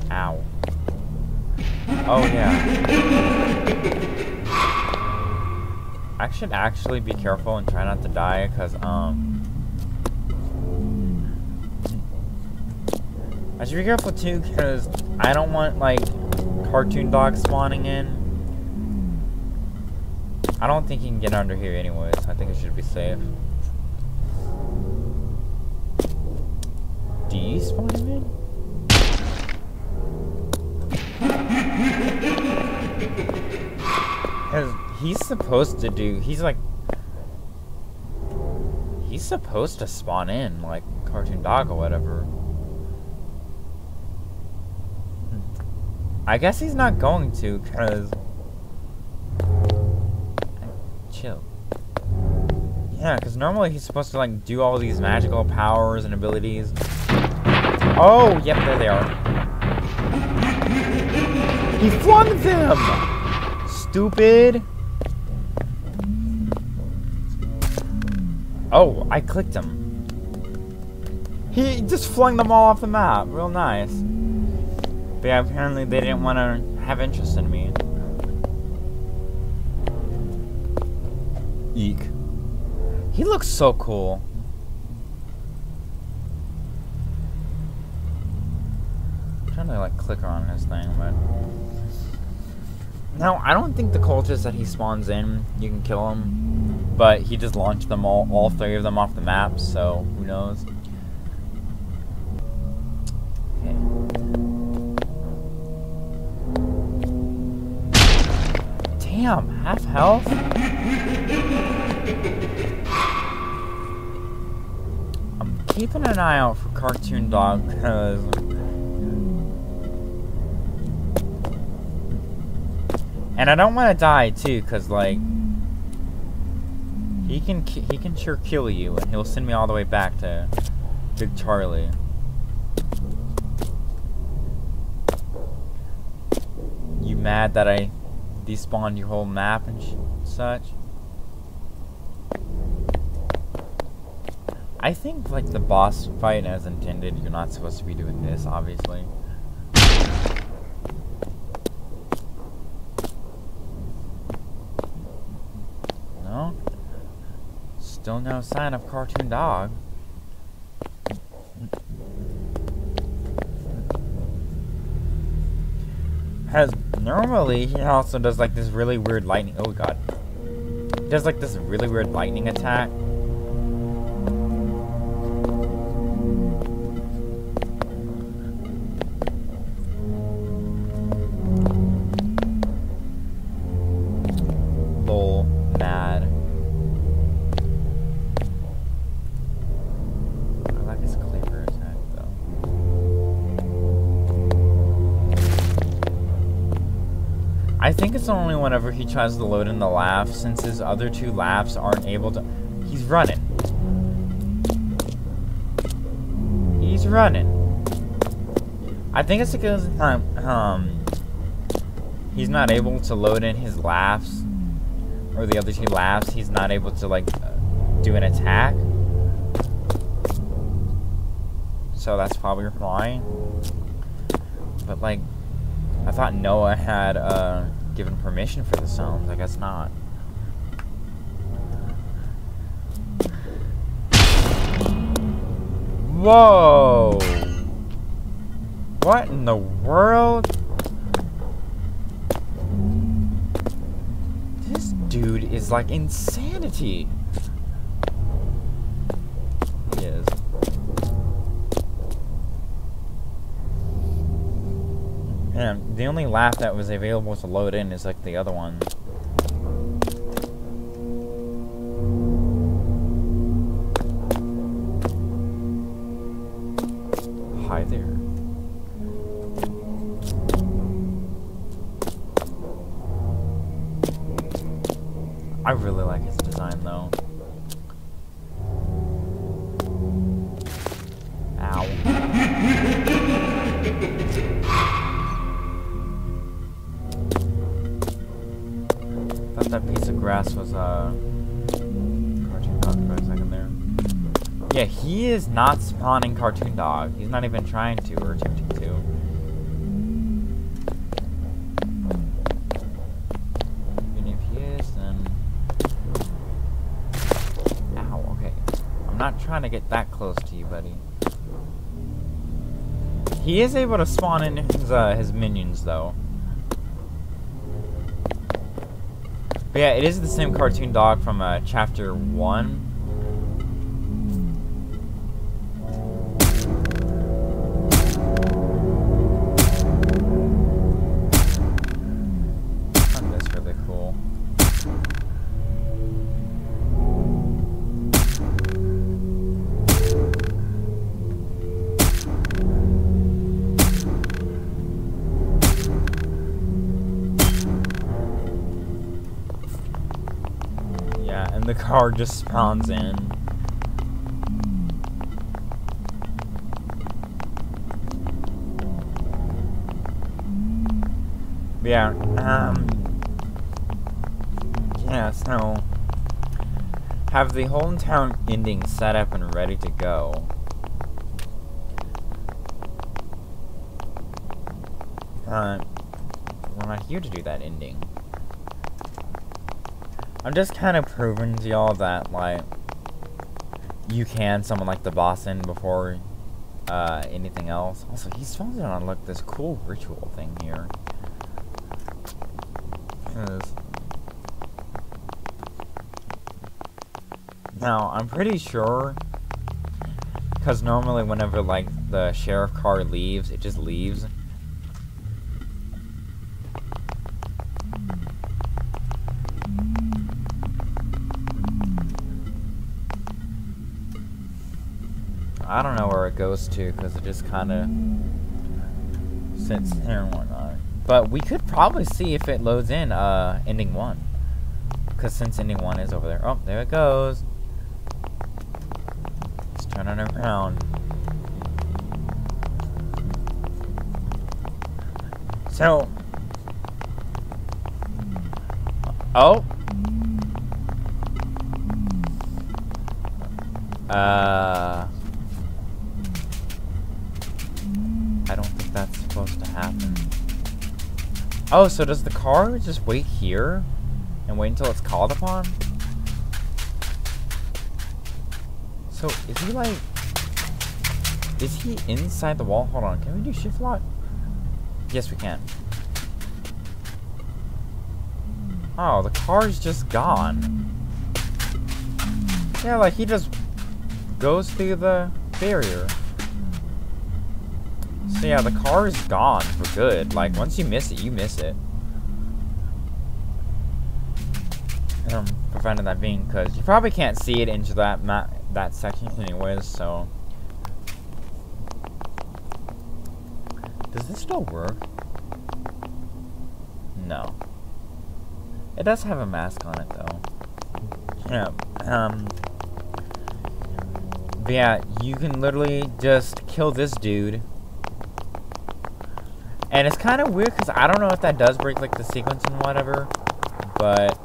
Ow. Oh, yeah. I should actually be careful and try not to die, because, um... I should be careful, too, because I don't want, like, cartoon dogs spawning in. I don't think he can get under here anyways. I think it should be safe. D Spider-Man? Because he's supposed to do, he's like, he's supposed to spawn in, like, Cartoon Dog or whatever. Hmm. I guess he's not going to, because... Chill. Yeah, because normally he's supposed to, like, do all these magical powers and abilities. Oh, yep, there they are. He flung them! Stupid! Oh, I clicked him. He just flung them all off the map. Real nice. But yeah, apparently they didn't want to have interest in me. Eek. He looks so cool. I'm trying to like click on his thing, but now I don't think the cultists that he spawns in, you can kill him, but he just launched them all, all three of them off the map, so who knows? Damn, half health. Keeping an eye out for Cartoon Dog because And I don't want to die too, cause like he can he can sure kill you, and he'll send me all the way back to Big Charlie. You mad that I despawned your whole map and such? I think like the boss fight as intended, you're not supposed to be doing this, obviously. No? Still no sign of Cartoon Dog. Has normally he also does like this really weird lightning. Oh god, he does like this really weird lightning attack. Only whenever he tries to load in the laugh, since his other two laughs aren't able to... He's running. He's running. I think it's because um, um, he's not able to load in his laughs, or the other two laughs, he's not able to, like, do an attack. So that's probably why. But, like, I thought Noah had uh, given permission for the sounds. I guess not. Whoa! What in the world? This dude is like insanity. Yeah, the only laugh that was available to load in is like the other one. Cartoon Dog. He's not even trying to or attempting to. Even if he is, then... Ow, okay. I'm not trying to get that close to you, buddy. He is able to spawn in his, uh, his minions, though. But yeah, it is the same cartoon dog from uh, chapter 1. Car just spawns in. Yeah, um... Yeah, so... Have the whole town ending set up and ready to go. Uh, we're not here to do that ending. I'm just kind of proving to y'all that, like, you can summon, like, the boss in before uh, anything else. Also, he's found on, look, this cool ritual thing here. Now, I'm pretty sure, because normally whenever, like, the sheriff car leaves, it just leaves. Goes to because it just kind of sits there and whatnot. But we could probably see if it loads in uh, ending one. Because since ending one is over there. Oh, there it goes. Let's turn it around. So. Oh. Uh. Oh, so does the car just wait here and wait until it's called upon? So, is he like... Is he inside the wall? Hold on, can we do shift lock? Yes, we can. Oh, the car's just gone. Yeah, like he just goes through the barrier. Yeah, the car is gone for good. Like, once you miss it, you miss it. I'm preventing that being, because you probably can't see it into that map, that section anyways, so... Does this still work? No. It does have a mask on it, though. Yeah, um... But yeah, you can literally just kill this dude. And it's kind of weird, because I don't know if that does break, like, the sequence and whatever. But...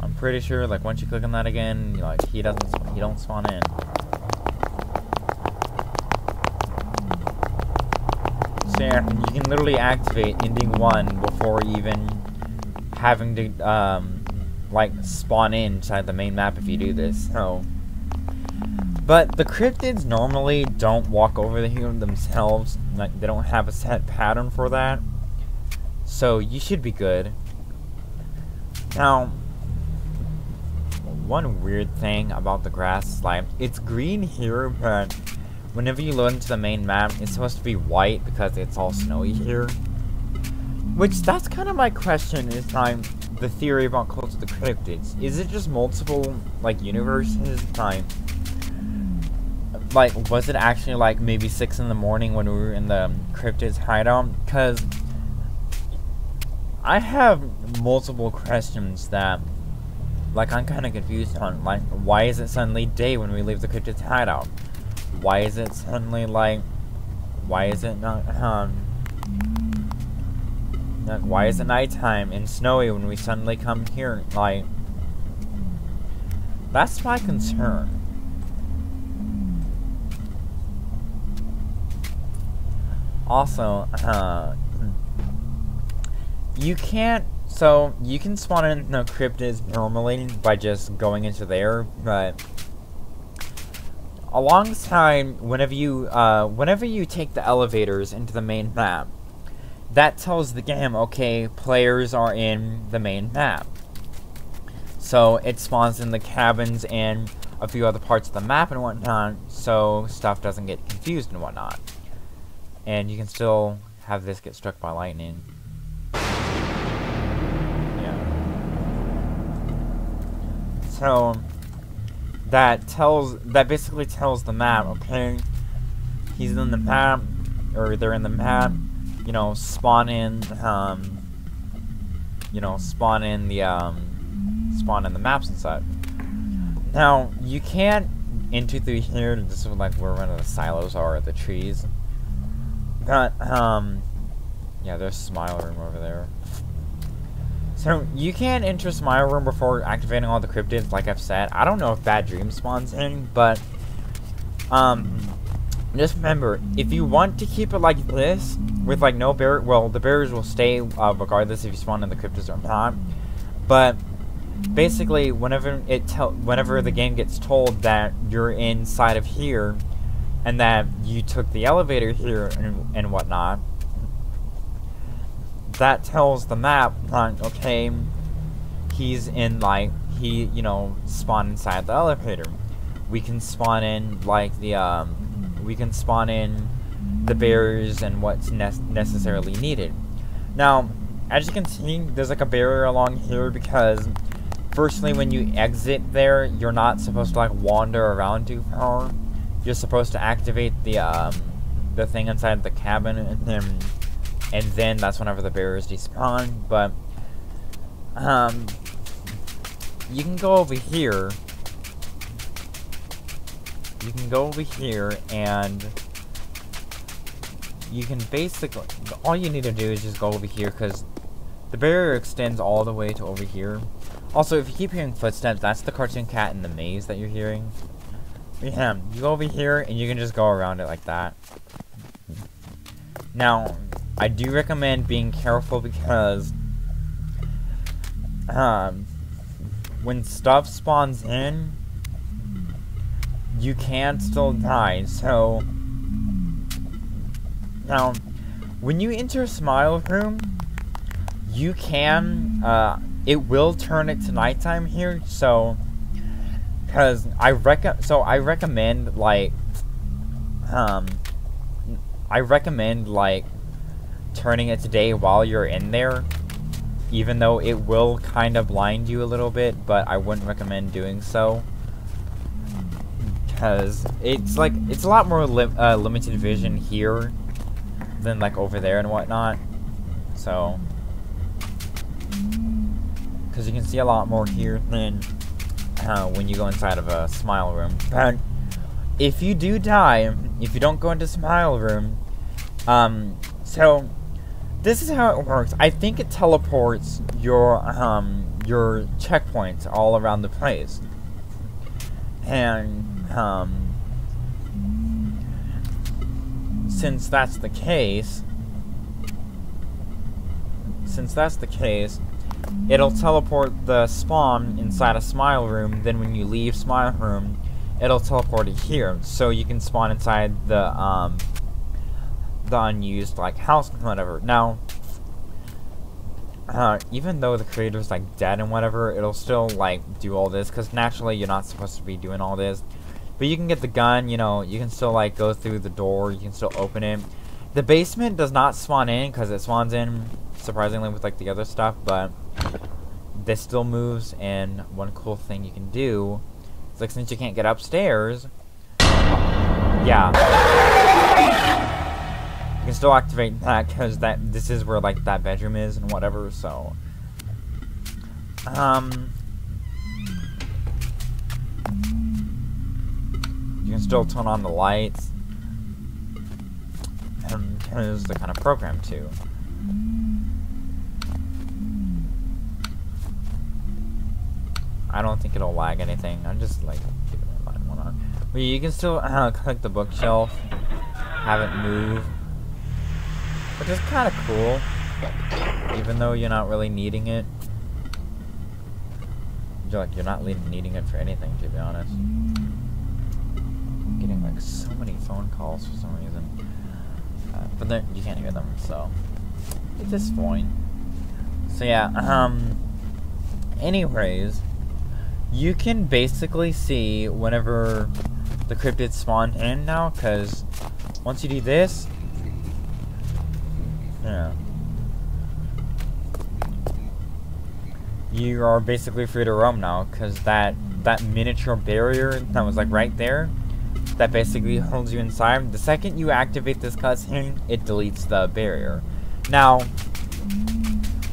I'm pretty sure, like, once you click on that again, like, he doesn't, he don't spawn in. So yeah, you can literally activate ending 1 before even having to, um, like spawn in inside the main map if you do this. So, but the cryptids normally don't walk over the here themselves. Like they don't have a set pattern for that. So you should be good. Now, one weird thing about the grass slime, it's green here, but whenever you load into the main map, it's supposed to be white because it's all snowy here. Which, that's kind of my question, is like, the theory about Cult of the Cryptids. Is it just multiple, like, universes? Like, like, was it actually, like, maybe 6 in the morning when we were in the Cryptids hideout? Because I have multiple questions that, like, I'm kind of confused on. Like, why is it suddenly day when we leave the Cryptids hideout? Why is it suddenly, like, why is it not, um, like, why is it nighttime and snowy when we suddenly come here? Like, that's my concern. Also, uh, you can't, so, you can spawn in the cryptids normally by just going into there, but alongside whenever you, uh, whenever you take the elevators into the main map, that tells the game, okay, players are in the main map. So it spawns in the cabins and a few other parts of the map and whatnot, so stuff doesn't get confused and whatnot. And you can still have this get struck by lightning. Yeah. So that tells that basically tells the map, okay, he's in the map, or they're in the map, you know, spawn in, um, you know, spawn in the, um, spawn in the maps and such. Now, you can't enter through here, this is like where one of the silos are, the trees. But, um, yeah, there's Smile Room over there. So, you can't enter Smile Room before activating all the cryptids, like I've said. I don't know if Bad Dream spawns in, but, um, just remember, if you want to keep it like this, with like no barrier, well, the barriers will stay uh, regardless if you spawn in the cryptos or not. But basically, whenever it tell, whenever the game gets told that you're inside of here, and that you took the elevator here and, and whatnot, that tells the map, like, okay, he's in like he, you know, spawn inside the elevator. We can spawn in like the um, we can spawn in the barriers and what's ne necessarily needed. Now, as you can see, there's like a barrier along here because firstly, when you exit there, you're not supposed to like wander around too far. You're supposed to activate the um, the thing inside the cabin, and then and then that's whenever the barriers despawn. But um, you can go over here. You can go over here and you can basically, all you need to do is just go over here because the barrier extends all the way to over here. Also, if you keep hearing footsteps, that's the cartoon cat in the maze that you're hearing. Yeah, you go over here and you can just go around it like that. Now, I do recommend being careful because um, when stuff spawns in, you can still die, so now, when you enter Smile Room, you can, uh, it will turn it to nighttime here, so, because I rec so I recommend, like, um, I recommend, like, turning it today while you're in there, even though it will kind of blind you a little bit, but I wouldn't recommend doing so. Because it's like, it's a lot more li uh, limited vision here than like over there and whatnot. So, because you can see a lot more here than when you go inside of a smile room. But if you do die, if you don't go into smile room, um, so this is how it works. I think it teleports your um your checkpoints all around the place, and um since that's the case, since that's the case, it'll teleport the spawn inside a smile room, then when you leave smile room, it'll teleport it here. So you can spawn inside the, um, the unused, like, house and whatever. Now, uh, even though the creator's, like, dead and whatever, it'll still, like, do all this, because naturally you're not supposed to be doing all this. But you can get the gun, you know, you can still, like, go through the door, you can still open it. The basement does not spawn in, because it spawns in, surprisingly, with, like, the other stuff, but this still moves, and one cool thing you can do is, like, since you can't get upstairs, yeah, you can still activate that, because that, this is where, like, that bedroom is, and whatever, so, um... You can still turn on the lights. And here's the kind of program too. I don't think it'll lag anything. I'm just like keeping in mind one on. But you can still uh, click the bookshelf, have it move, which is kind of cool. Even though you're not really needing it. You're like you're not needing it for anything, to be honest I'm getting like so many phone calls for some reason. Uh, but you can't hear them, so it's just fine. So yeah, um anyways, you can basically see whenever the cryptids spawn in now, because once you do this, yeah. You are basically free to roam now, because that, that miniature barrier that was like right there, that basically holds you inside. The second you activate this cutscene, it deletes the barrier. Now,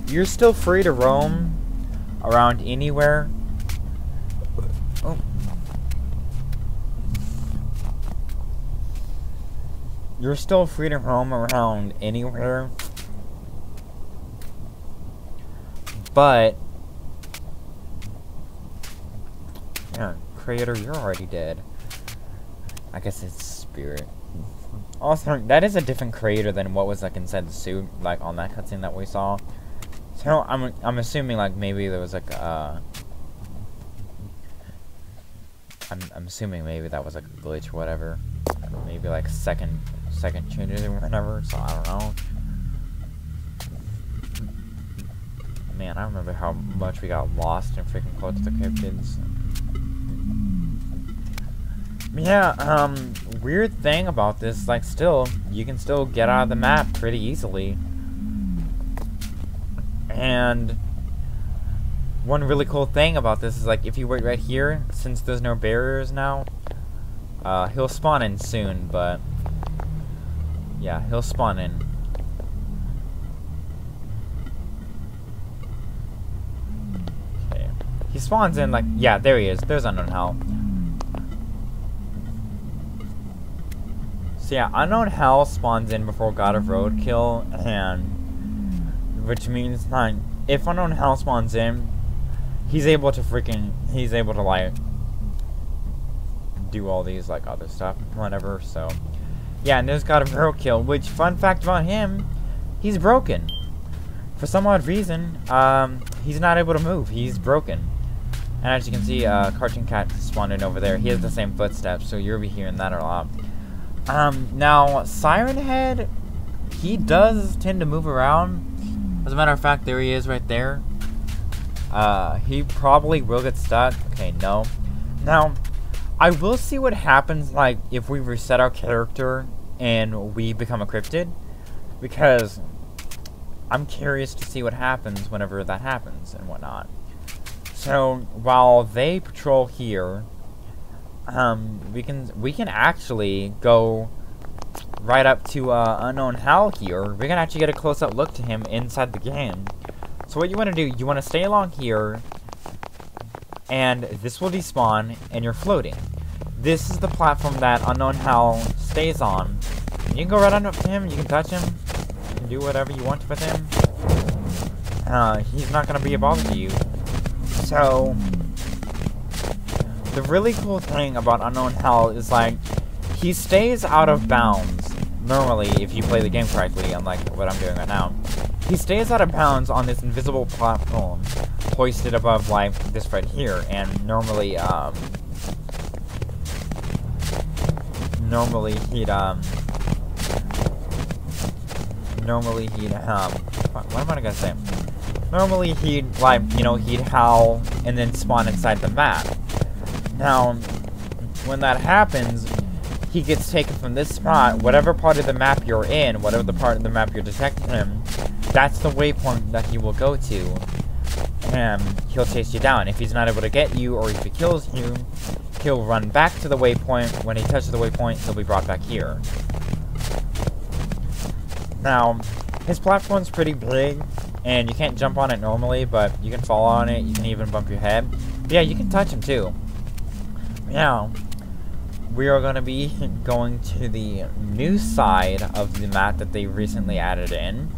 you're still free to roam around anywhere. Oh. You're still free to roam around anywhere. But, yeah, creator, you're already dead. I guess it's Spirit. Also, that is a different creator than what was like inside the suit, like on that cutscene that we saw. So I'm I'm assuming like maybe there was like uh I'm I'm assuming maybe that was like a glitch or whatever. Maybe like second second changes or whatever, so I don't know. Man, I remember how much we got lost in freaking Cult of the Cryptids. Yeah, um, weird thing about this, like, still, you can still get out of the map pretty easily. And one really cool thing about this is, like, if you wait right here, since there's no barriers now, uh, he'll spawn in soon, but, yeah, he'll spawn in. Okay. He spawns in, like, yeah, there he is. There's Unknown Howl. So yeah, Unknown Howl spawns in before God of Roadkill, and which means like if Unknown Howl spawns in, he's able to freaking he's able to like do all these like other stuff, whatever. So yeah, and there's God of Roadkill which fun fact about him, he's broken. For some odd reason, um, he's not able to move. He's broken. And as you can see, uh, Cartoon Cat spawned in over there. He has the same footsteps, so you'll be hearing that a lot. Um, now, Siren Head, he does tend to move around. As a matter of fact, there he is right there. Uh, he probably will get stuck. Okay, no. Now, I will see what happens, like, if we reset our character and we become a cryptid. Because I'm curious to see what happens whenever that happens and whatnot. So, while they patrol here, um, we can we can actually go right up to uh, Unknown Howl here, we can actually get a close-up look to him inside the game. So what you want to do, you want to stay along here, and this will despawn, and you're floating. This is the platform that Unknown Howl stays on. You can go right to him, you can touch him, you can do whatever you want with him. Uh, he's not going to be a bother to you. So, the really cool thing about Unknown Howl is like, he stays out of bounds, normally, if you play the game correctly, unlike what I'm doing right now. He stays out of bounds on this invisible platform, hoisted above, like, this right here, and normally, um... Normally, he'd, um... Normally, he'd, um... What am I gonna say? Normally, he'd, like, you know, he'd howl, and then spawn inside the map. Now, when that happens, he gets taken from this spot, whatever part of the map you're in, whatever the part of the map you're detecting him, that's the waypoint that he will go to. And he'll chase you down. If he's not able to get you, or if he kills you, he'll run back to the waypoint. When he touches the waypoint, he'll be brought back here. Now, his platform's pretty big, and you can't jump on it normally, but you can fall on it, you can even bump your head. But yeah, you can touch him too. Now, we are going to be going to the new side of the map that they recently added in.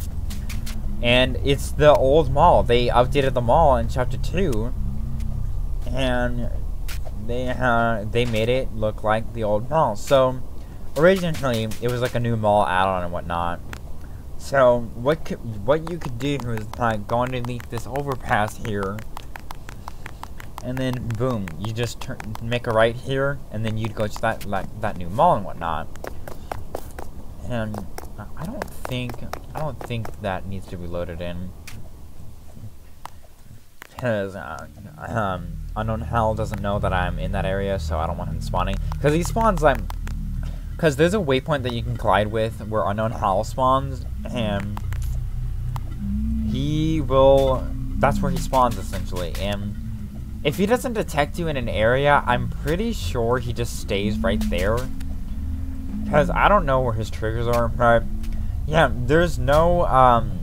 And it's the old mall. They updated the mall in Chapter 2. And they, uh, they made it look like the old mall. So, originally, it was like a new mall add-on and whatnot. So, what could, what you could do is like go underneath this overpass here and then boom, you just turn, make a right here, and then you'd go to that like that new mall and whatnot. And I don't think I don't think that needs to be loaded in because uh, um, Unknown Howl doesn't know that I'm in that area, so I don't want him spawning. Because he spawns like because there's a waypoint that you can collide with where Unknown Howl spawns, and he will. That's where he spawns essentially, and if he doesn't detect you in an area, I'm pretty sure he just stays right there. Because I don't know where his triggers are, Right? yeah, there's no, um,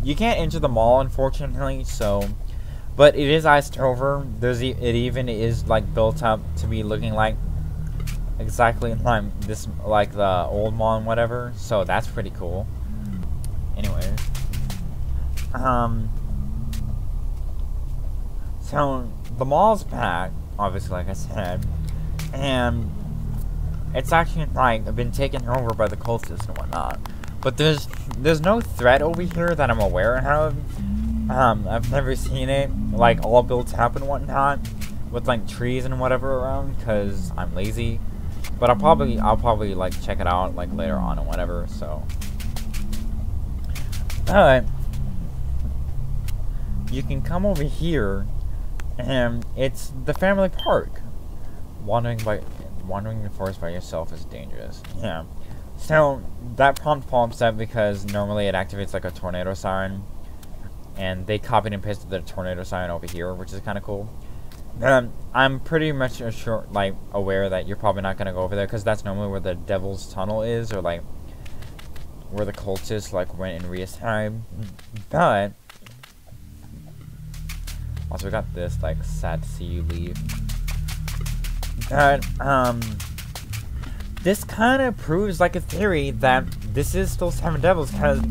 you can't enter the mall, unfortunately, so, but it is iced over. There's, e it even is, like, built up to be looking like exactly like this, like the old mall and whatever, so that's pretty cool. Anyway, um, so, the mall's packed, obviously, like I said, and it's actually, like, been taken over by the cultists and whatnot. But there's there's no threat over here that I'm aware of. Um, I've never seen it, like, all builds up and whatnot, with, like, trees and whatever around, because I'm lazy. But I'll probably, I'll probably, like, check it out, like, later on or whatever, so. Alright. You can come over here and it's the family park. Wandering by wandering the forest by yourself is dangerous. Yeah. So that prompt pops up because normally it activates like a tornado siren. And they copied and pasted the tornado siren over here, which is kind of cool. Um, I'm pretty much sure, like, aware that you're probably not gonna go over there because that's normally where the Devil's Tunnel is, or like where the cultists like went in Rias time. But also, we got this, like, sad to see you leave. But, um, this kind of proves, like, a theory that this is still Seven Devils, because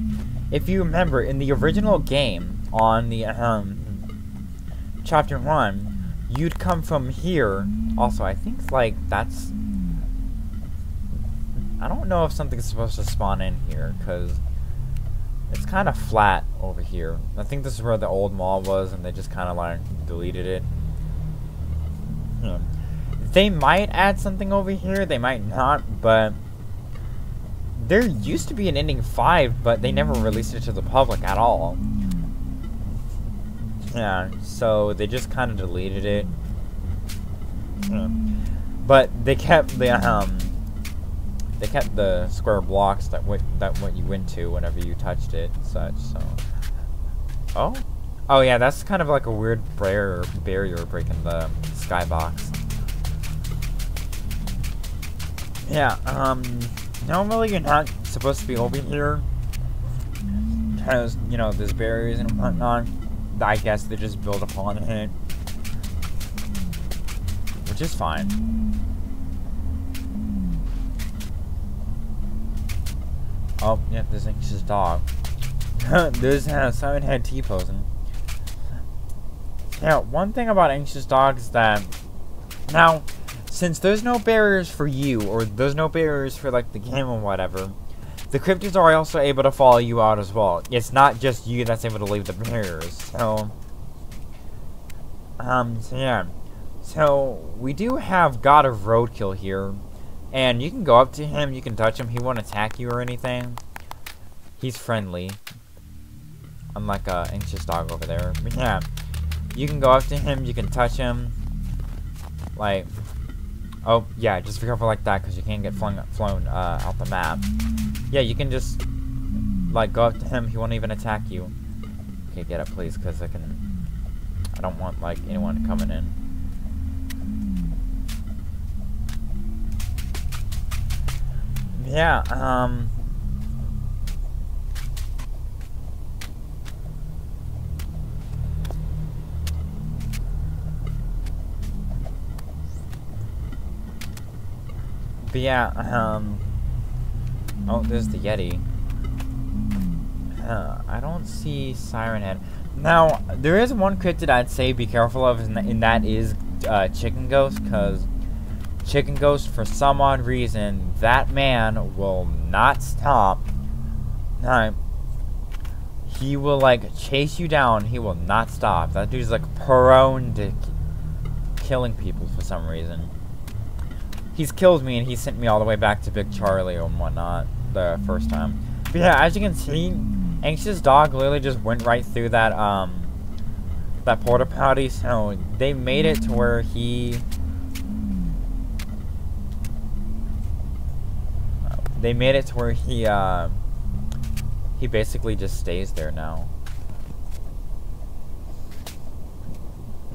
if you remember, in the original game, on the, um, Chapter 1, you'd come from here. Also, I think, like, that's... I don't know if something's supposed to spawn in here, because it's kind of flat over here. I think this is where the old mall was, and they just kind of like deleted it. Hmm. They might add something over here, they might not, but there used to be an ending 5, but they never released it to the public at all. Yeah, so they just kind of deleted it. Hmm. But they kept the, um, they kept the square blocks that what that what you went to whenever you touched it and such so oh oh yeah that's kind of like a weird barrier barrier breaking the skybox yeah um normally you're not supposed to be over here. Because, you know, there's barriers and whatnot. I guess they just build upon it. Which is fine. Oh, yeah, there's anxious dog. this has Siren Head T-posing. Now, one thing about anxious dogs that... Now, since there's no barriers for you, or there's no barriers for, like, the game or whatever, the cryptids are also able to follow you out as well. It's not just you that's able to leave the barriers, so... Um, so yeah. So, we do have God of Roadkill here, and you can go up to him, you can touch him, he won't attack you or anything. He's friendly. Unlike a anxious dog over there. But yeah. You can go up to him, you can touch him. Like, oh, yeah, just be careful like that, because you can't get flung, flown uh, out the map. Yeah, you can just, like, go up to him, he won't even attack you. Okay, get up, please, because I can, I don't want, like, anyone coming in. Yeah, um... But yeah, um... Oh, there's the Yeti. Uh, I don't see Siren Head. Now, there is one cryptid I'd say be careful of, and that is uh, Chicken Ghost, because Chicken Ghost, for some odd reason, that man will not stop. Now, he will, like, chase you down. He will not stop. That dude's, like, prone to killing people for some reason he's killed me and he sent me all the way back to Big Charlie and whatnot the first time. But yeah, as you can see, Anxious Dog literally just went right through that um that porta potty, so they made it to where he they made it to where he uh he basically just stays there now.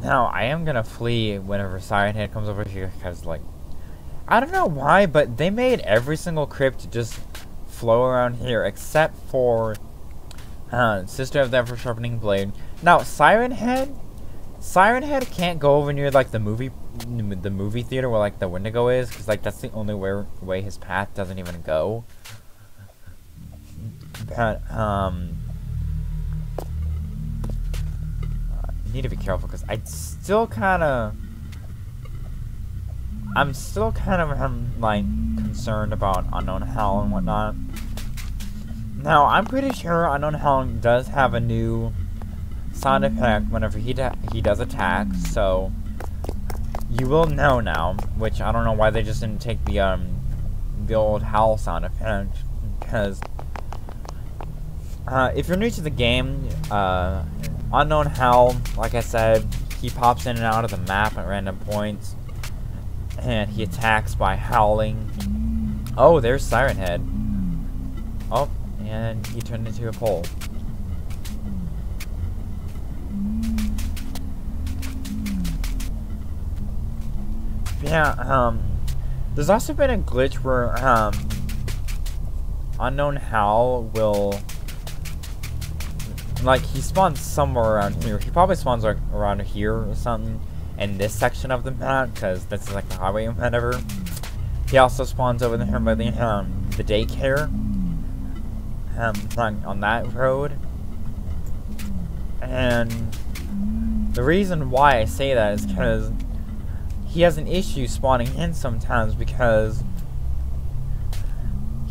Now, I am gonna flee whenever Siren Head comes over here, because, like, I don't know why, but they made every single crypt just flow around here, except for uh, Sister of the Ever Sharpening Blade. Now, Siren Head, Siren Head can't go over near like the movie, the movie theater where like the Wendigo is, because like that's the only way way his path doesn't even go. But um, I need to be careful because I still kind of I'm still kind of, um, like, concerned about Unknown Howl and whatnot. Now, I'm pretty sure Unknown Howl does have a new sound effect whenever he, he does attack, so you will know now, which I don't know why they just didn't take the, um, the old Howl sound effect, because, uh, if you're new to the game, uh, Unknown Howl, like I said, he pops in and out of the map at random points, and he attacks by howling. Oh, there's Siren Head. Oh, and he turned into a pole. Yeah, um, there's also been a glitch where, um, Unknown Howl will, like, he spawns somewhere around here. He probably spawns, like, around here or something in this section of the map, because this is like the highway or whatever. He also spawns over there by the, um, the daycare. Um, on that road. And the reason why I say that is because he has an issue spawning in sometimes because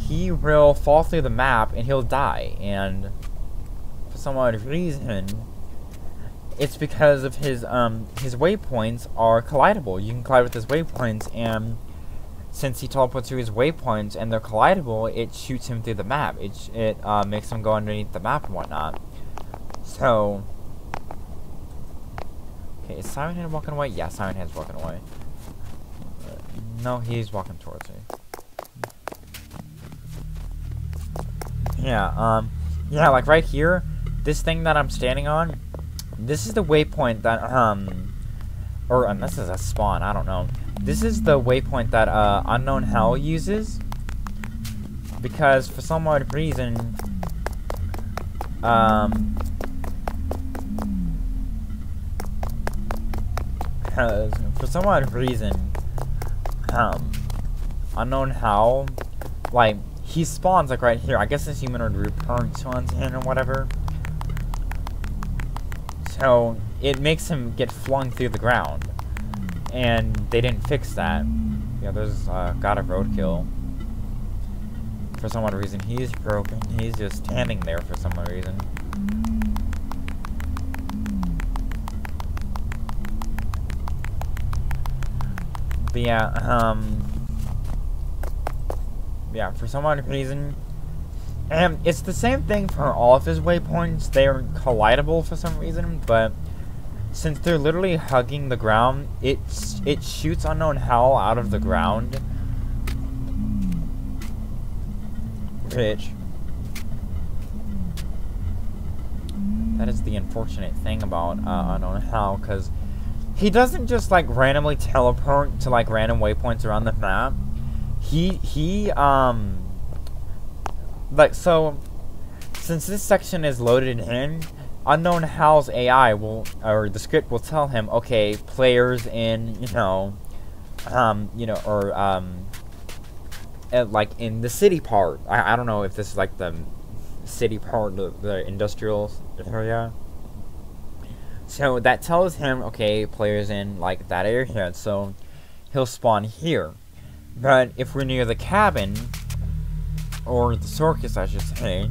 he will fall through the map and he'll die. And for some odd reason, it's because of his um his waypoints are collidable. You can collide with his waypoints, and since he teleports through his waypoints and they're collidable, it shoots him through the map. It it uh, makes him go underneath the map and whatnot. So, okay, is Siren Head walking away? Yeah, Siren Head's walking away. Uh, no, he's walking towards me. Yeah, um, yeah, like right here, this thing that I'm standing on, this is the waypoint that, um, or unless this is a spawn, I don't know. This is the waypoint that, uh, Unknown Howl uses. because for some odd reason, um, for some odd reason, um, Unknown Howl, like, he spawns, like, right here. I guess this humanoid return spawns in or whatever. So, it makes him get flung through the ground. And they didn't fix that. Yeah, there's uh, God of Roadkill. For some odd reason, he's broken. He's just standing there for some odd reason. But yeah, um... Yeah, for some odd reason... And it's the same thing for all of his waypoints. They're collidable for some reason, but... Since they're literally hugging the ground, it's, it shoots Unknown Howl out of the ground. Which... That is the unfortunate thing about uh, Unknown Howl, because he doesn't just like randomly teleport to like random waypoints around the map. He he um like so since this section is loaded in, unknown Howl's AI will or the script will tell him, okay, players in you know um you know or um at, like in the city part. I I don't know if this is like the city part, the, the industrial area. So that tells him, okay, players in like that area, so he'll spawn here. But if we're near the cabin, or the circus I should say,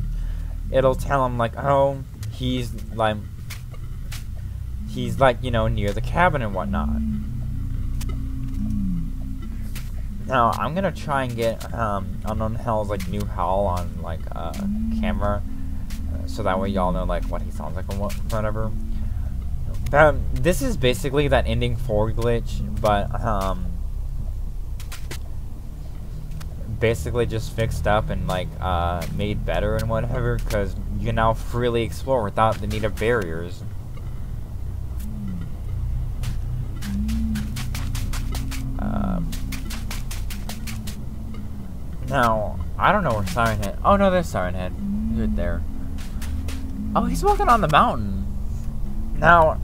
it'll tell him like, oh, he's like, he's like, you know, near the cabin and whatnot. Now, I'm gonna try and get, um, Unknown Howl's, like, new howl on, like, uh, camera, uh, so that way y'all know, like, what he sounds like and what, whatever. Um, this is basically that ending 4 glitch, but, um, basically just fixed up and, like, uh, made better and whatever, because you can now freely explore without the need of barriers. Um, now, I don't know where Siren Head. Oh no, there's Siren Head. Right there. Oh, he's walking on the mountain. Now,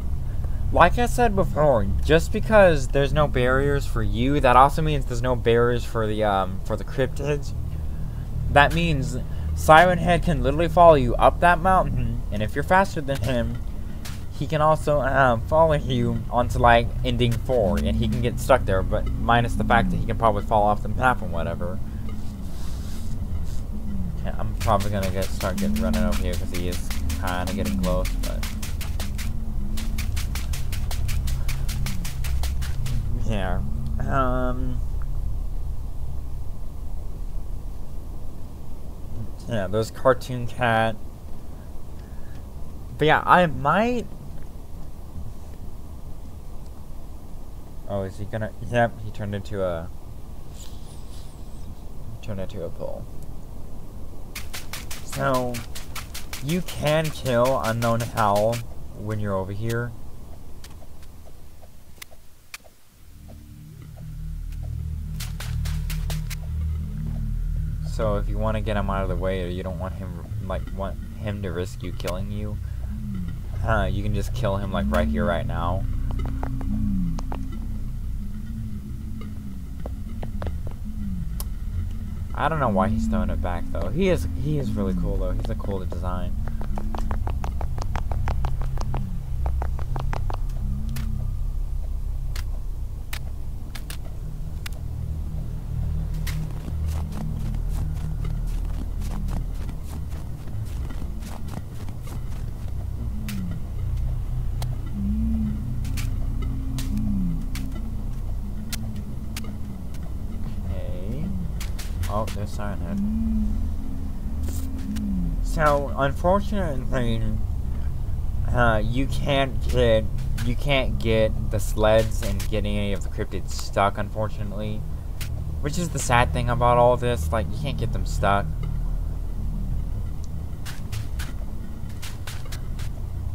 like I said before, just because there's no barriers for you, that also means there's no barriers for the um for the cryptids. That means Siren Head can literally follow you up that mountain, and if you're faster than him, he can also um, follow you onto like ending four, and he can get stuck there. But minus the fact that he can probably fall off the map and whatever. Yeah, I'm probably gonna get start getting running over here because he is kind of getting close, but. Yeah. Um. Yeah, there's Cartoon Cat. But yeah, I might. Oh, is he gonna? Yep, he turned into a. Turned into a pole. So, you can kill Unknown Howl when you're over here. So if you want to get him out of the way, or you don't want him like want him to risk you killing you, uh, you can just kill him like right here, right now. I don't know why he's throwing it back though. He is he is really cool though. He's a cool design. Okay. Oh, there's Siren Head. So, unfortunately, uh, you can't get you can't get the sleds and get any of the cryptids stuck, unfortunately. Which is the sad thing about all this, like, you can't get them stuck.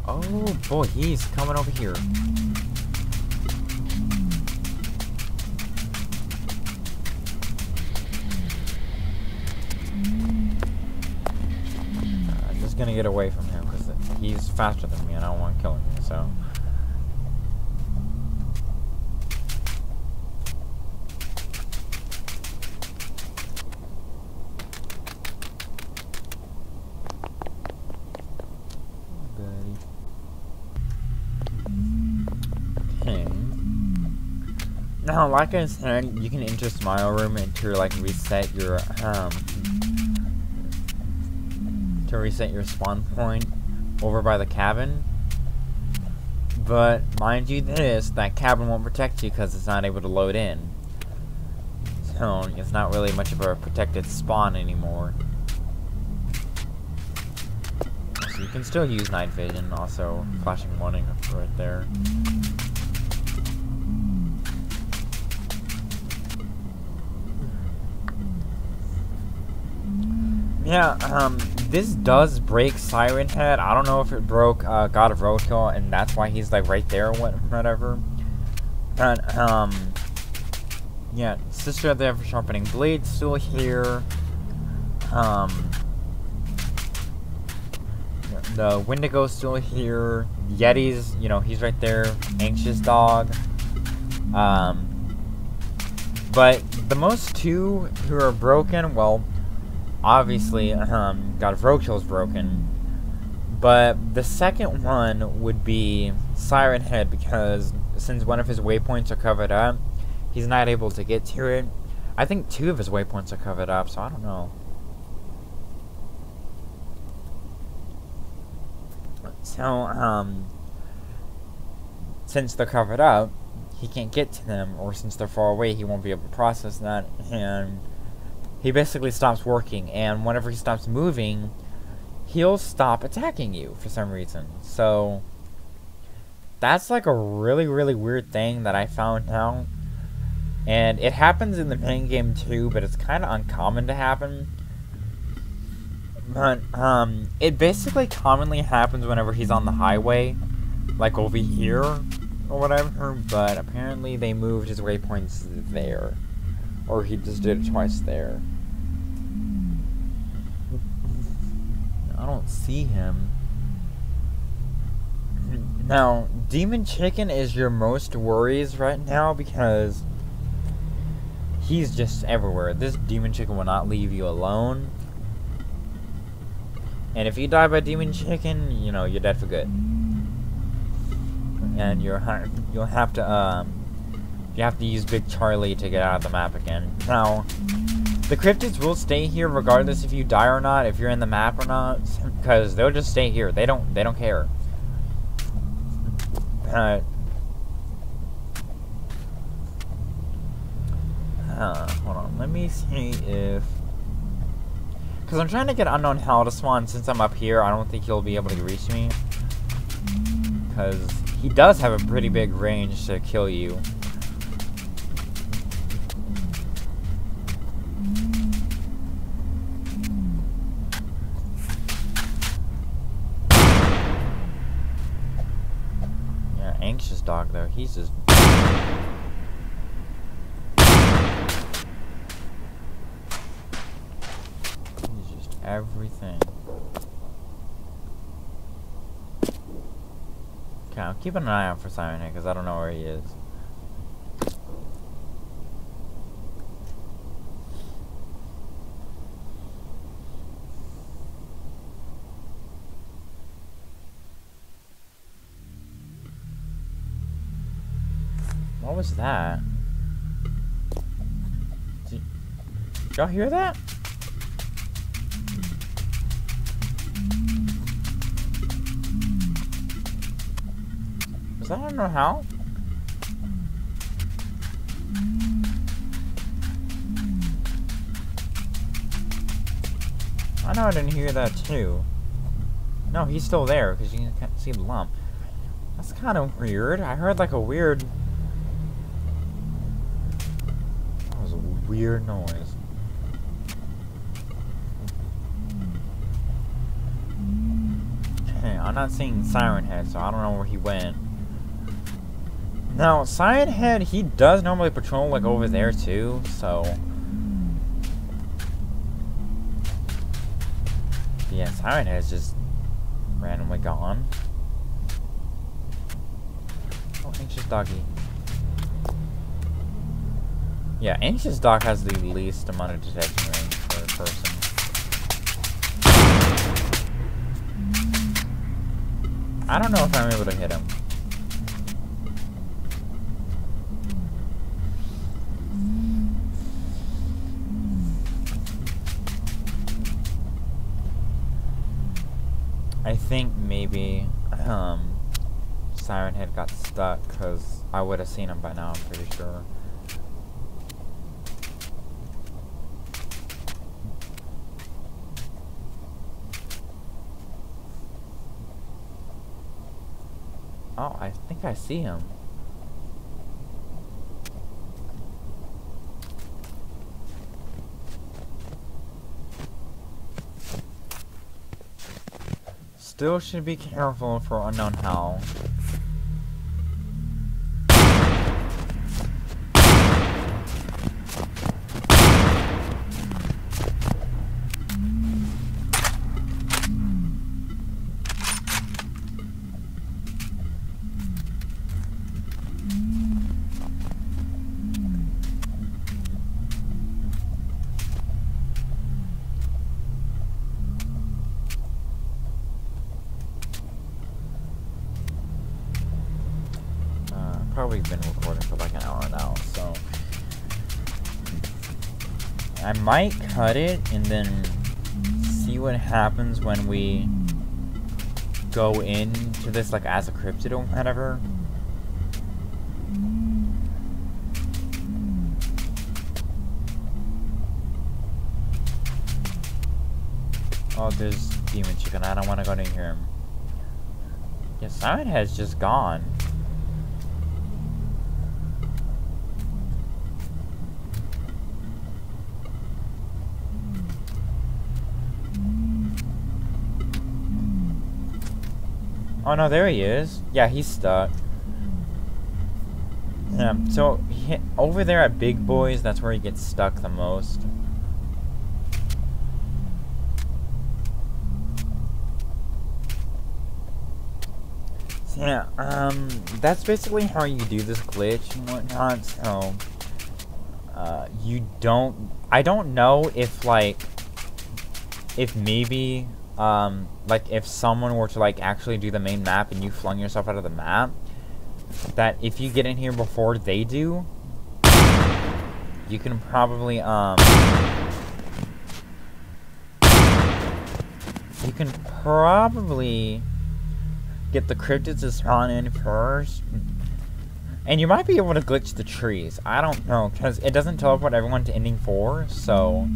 Oh boy, he's coming over here. Get away from him because he's faster than me and I don't want to kill him. So. Now, like I said, you can enter Smile Room and to like reset your um to reset your spawn point over by the cabin. But mind you this, that cabin won't protect you because it's not able to load in. So it's not really much of a protected spawn anymore. So you can still use night vision, also flashing warning right there. Yeah, um, this does break Siren Head. I don't know if it broke uh, God of Roadkill, and that's why he's like right there, whatever. But um, yeah, Sister of the Ever Sharpening Blade still here. Um, the Wendigo's still here. Yeti's, you know, he's right there. Anxious Dog. Um, but the most two who are broken, well, obviously, um, God of Roadkill is broken. But the second one would be Siren Head because since one of his waypoints are covered up, he's not able to get to it. I think two of his waypoints are covered up, so I don't know. So, um, since they're covered up, he can't get to them, or since they're far away, he won't be able to process that, and he basically stops working, and whenever he stops moving, he'll stop attacking you for some reason. So that's like a really, really weird thing that I found out. And it happens in the main game too, but it's kind of uncommon to happen. But, um, it basically commonly happens whenever he's on the highway, like over here, or whatever, but apparently they moved his waypoints there. Or he just did it twice there. I don't see him. Now, Demon Chicken is your most worries right now because he's just everywhere. This Demon Chicken will not leave you alone. And if you die by Demon Chicken, you know, you're dead for good. And you're you'll have to um you have to use Big Charlie to get out of the map again. Now, the cryptids will stay here regardless if you die or not, if you're in the map or not, because they'll just stay here. They don't they don't care. Uh, uh, hold on, let me see if because I'm trying to get Unknown Howl to spawn since I'm up here. I don't think he'll be able to reach me. Because he does have a pretty big range to kill you. Dog though. He's just He's just everything. Okay, I'm keeping an eye out for Simon here because I don't know where he is. Was that? Y'all hear that? Was that know how? I know I didn't hear that too. No, he's still there because you can see the lump. That's kind of weird. I heard like a weird weird noise. I'm not seeing Siren Head, so I don't know where he went. Now, Siren Head, he does normally patrol, like, over there, too, so... Yeah, Siren Head's just randomly gone. Oh, anxious doggy. Yeah, anxious dog has the least amount of detection range for a person. I don't know if I'm able to hit him. I think maybe um, Siren Head got stuck because I would have seen him by now, I'm pretty sure. Oh, I think I see him. Still should be careful for Unknown Howl. Might cut it and then see what happens when we go into this like as a cryptid or whatever. Oh, there's Demon Chicken. I don't want to go near him. Yeah, Simon has just gone. Oh no, there he is. Yeah, he's stuck. Yeah, so he, over there at Big Boys, that's where he gets stuck the most. So, yeah, um, that's basically how you do this glitch and whatnot. So, uh, you don't. I don't know if like, if maybe um, like if someone were to like actually do the main map and you flung yourself out of the map, that if you get in here before they do, you can probably um, you can probably get the cryptids to spawn in first. And you might be able to glitch the trees. I don't know, because it doesn't teleport everyone to ending 4, so...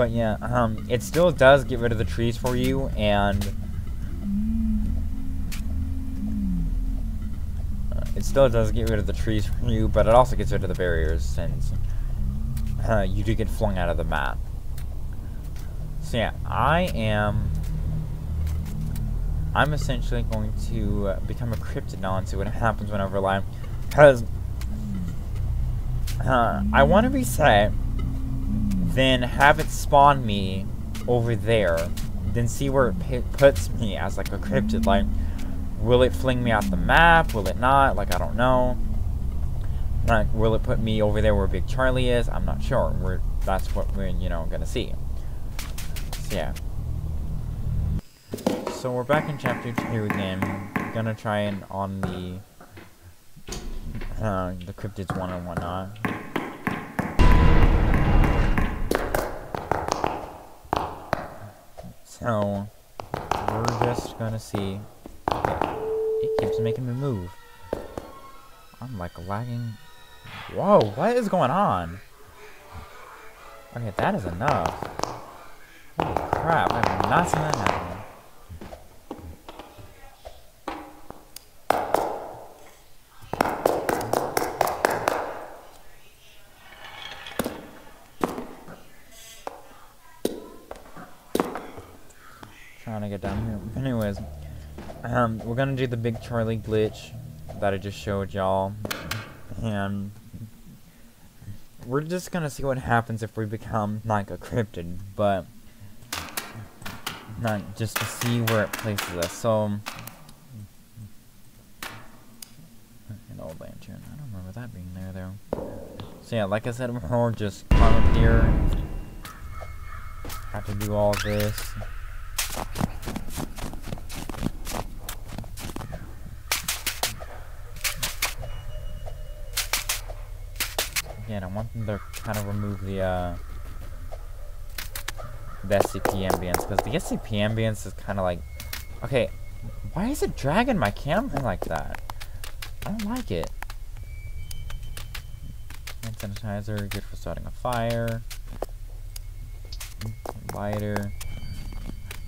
But yeah, um, it still does get rid of the trees for you, and uh, it still does get rid of the trees for you, but it also gets rid of the barriers since uh, you do get flung out of the map. So yeah, I am. I'm essentially going to uh, become a and see what happens whenever I, because uh, I want to be set then have it spawn me over there, then see where it puts me as like a cryptid. Like, will it fling me off the map? Will it not? Like, I don't know. Like, will it put me over there where Big Charlie is? I'm not sure. We're that's what we're you know gonna see. So, yeah. So we're back in chapter two again. Gonna try and on the uh, the cryptids one and whatnot. So, we're just gonna see. Okay, it keeps making me move. I'm like lagging. Whoa, what is going on? Okay, that is enough. Holy crap, I have not seen that. trying to get down here. Anyways, um, we're gonna do the big Charlie glitch that I just showed y'all, and we're just gonna see what happens if we become like a cryptid. But Not just to see where it places us. So, an old lantern. I don't remember that being there though. So yeah, like I said before, just climb up here. Have to do all this. To kind of remove the, uh, the SCP ambience, because the SCP ambience is kind of like, okay, why is it dragging my camera like that? I don't like it. Hand sanitizer, good for starting a fire. Lighter.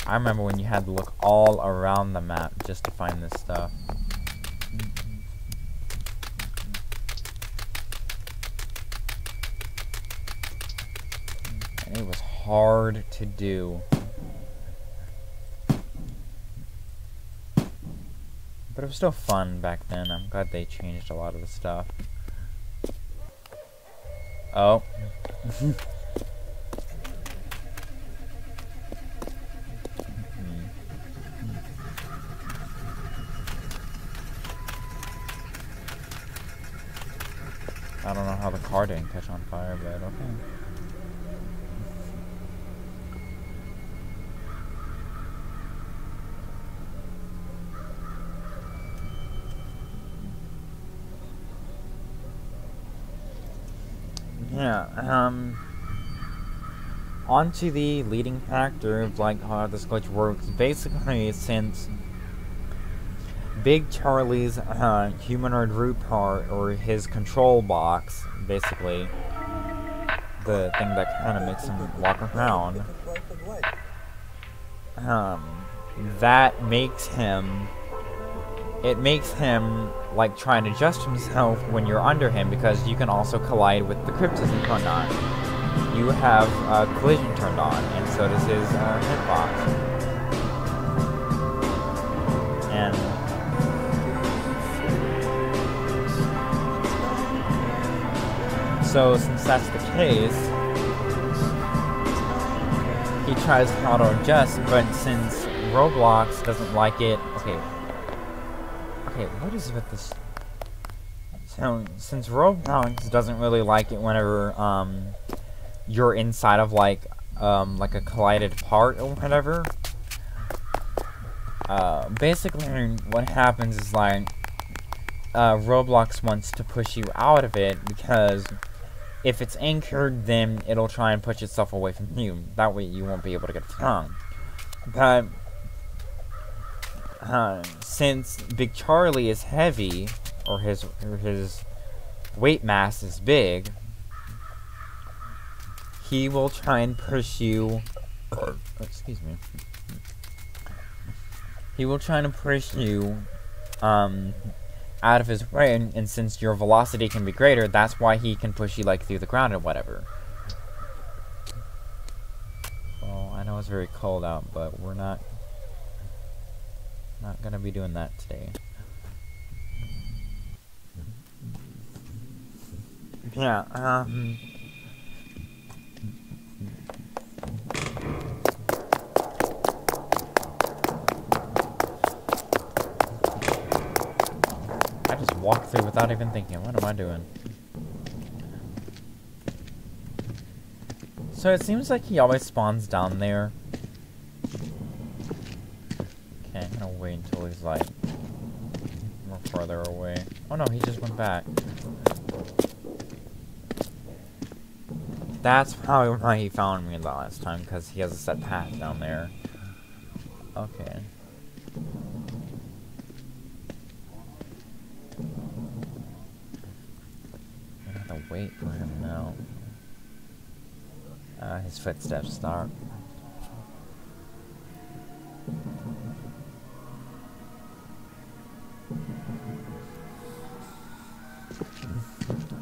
I remember when you had to look all around the map just to find this stuff. And it was hard to do. But it was still fun back then. I'm glad they changed a lot of the stuff. Oh. I don't know how the car didn't catch on fire, but okay. Yeah, um... Onto the leading factor of, like, how this glitch works. Basically, since Big Charlie's uh, humanoid root part, or his control box, basically, the thing that kind of makes him walk around, um, that makes him, it makes him, like, trying to adjust himself when you're under him, because you can also collide with the cryptids and whatnot. You have uh, collision turned on, and so does his uh, hitbox. And So since that's the case, he tries to auto-adjust, but since Roblox doesn't like it, okay, okay, what is with this? So since Roblox doesn't really like it whenever um you're inside of like um like a collided part or whatever, uh, basically what happens is like uh, Roblox wants to push you out of it because if it's anchored, then it'll try and push itself away from you. That way you won't be able to get from. But, uh, since Big Charlie is heavy, or his, or his weight mass is big, he will try and push you, excuse me, he will try and push you, um, out of his way, and, and, since your velocity can be greater, that's why he can push you like through the ground or whatever. Well, I know it's very cold out, but we're not not gonna be doing that today. Yeah, um... walk through without even thinking. What am I doing? So it seems like he always spawns down there. Okay, I'm gonna wait until he's like more farther away. Oh no, he just went back. That's probably why he found me the last time, because he has a set path down there. Okay. Wait for him now. Uh, his footsteps start.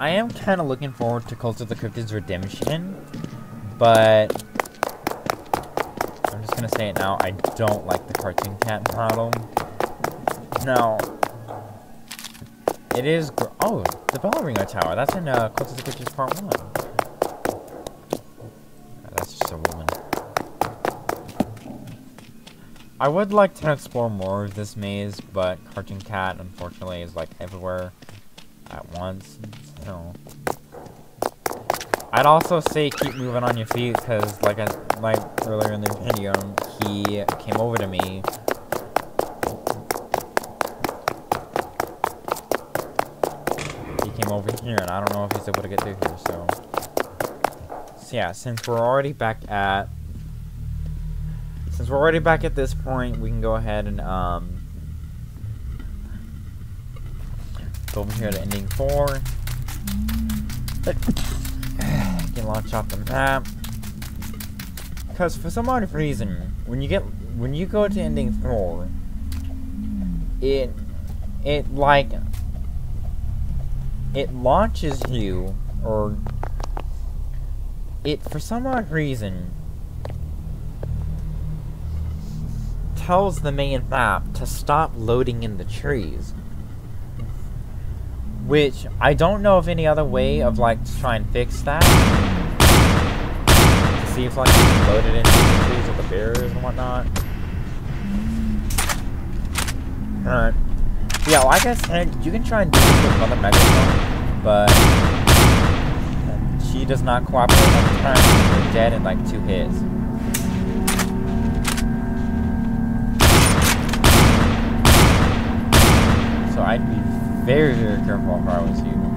I am kind of looking forward to Cult of the Cryptids Redemption, but I'm just gonna say it now, I don't like the Cartoon Cat model. Now, it is. oh, the Ballerina Tower. That's in uh, Cult the Cryptids Part 1. that's just a woman. I would like to explore more of this maze, but Cartoon Cat, unfortunately, is, like, everywhere at once, so... I'd also say keep moving on your feet, because, like I, like earlier in the video, he came over to me over here, and I don't know if he's able to get through here, so... So yeah, since we're already back at... Since we're already back at this point, we can go ahead and, um... Go over here to ending 4. Can launch off the map. Because for some odd reason, when you get... When you go to ending 4... It... It, like it launches you, or it, for some odd reason, tells the main map to stop loading in the trees. Which, I don't know of any other way of, like, to try and fix that. To see if, like, you can load it into the trees with the barriers and whatnot. Alright. Yeah, like I said, you can try and do this with Mother Megaphone, but she does not cooperate all the time. Dead in like two hits. So I'd be very, very careful if I was you.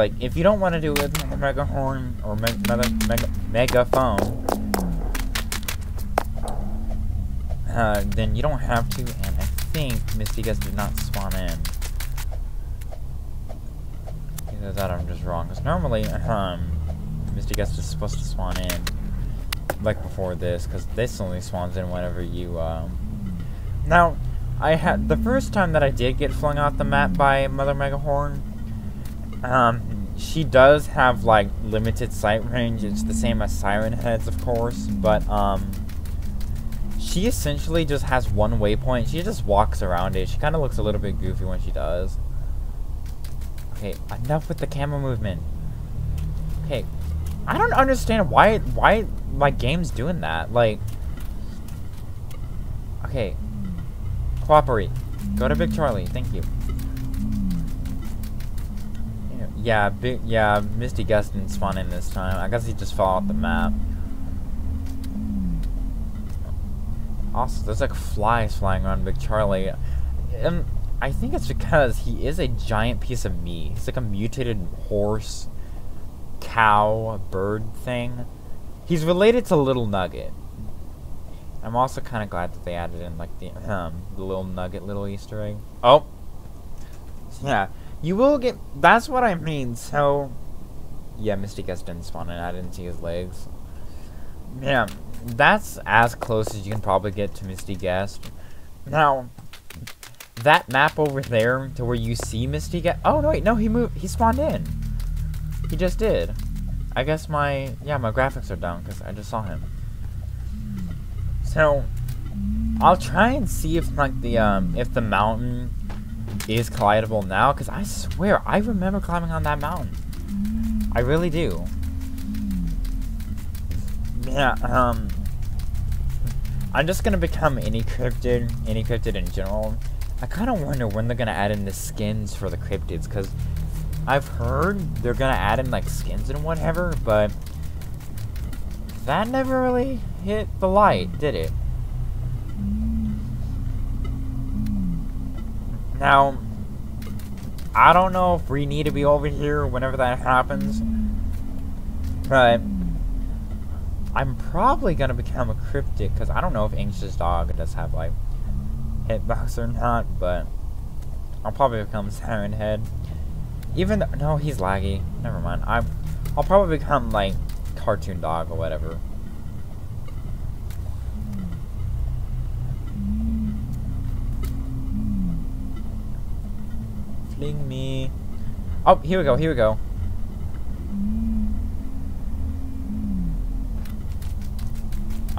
Like, if you don't want to do it with Mega Horn or me mega, mega, Megaphone, uh, then you don't have to, and I think Misty Gust did not spawn in. Either that I'm just wrong, because normally, um, Misty Gust is supposed to spawn in, like before this, because this only spawns in whenever you, um, now, I had the first time that I did get flung off the map by Mother Megahorn. Um, she does have like limited sight range. It's the same as Siren Heads, of course, but um, she essentially just has one waypoint. She just walks around it. She kind of looks a little bit goofy when she does. Okay, enough with the camera movement. Okay, I don't understand why why my game's doing that. Like, okay, Cooperate. Go to Big Charlie. Thank you. Yeah, big. Yeah, Misty Gust didn't spawn in this time. I guess he just fell off the map. Also, there's like flies flying around Big Charlie. Um, I think it's because he is a giant piece of meat. He's like a mutated horse, cow, bird thing. He's related to Little Nugget. I'm also kind of glad that they added in like the um the little nugget little Easter egg. Oh, yeah, you will get. That's what I mean. So, yeah, Misty Gust didn't spawn in. I didn't see his legs. Yeah, that's as close as you can probably get to Misty Gust. Now, that map over there to where you see Misty Gust. Oh no, wait, no, he moved. He spawned in. He just did. I guess my yeah my graphics are down because I just saw him. So, I'll try and see if like the um if the mountain is collidable now, because I swear I remember climbing on that mountain. I really do. Yeah, um I'm just gonna become any cryptid, any cryptid in general. I kinda wonder when they're gonna add in the skins for the cryptids, because I've heard they're gonna add in like skins and whatever, but that never really hit the light, did it? Now, I don't know if we need to be over here whenever that happens, but I'm probably going to become a cryptic, because I don't know if Anxious Dog does have, like, hitbox or not, but I'll probably become Siren Head. Even though, no, he's laggy. Never mind. I'm, I'll probably become, like, Cartoon Dog or whatever. Fling me. Oh, here we go, here we go.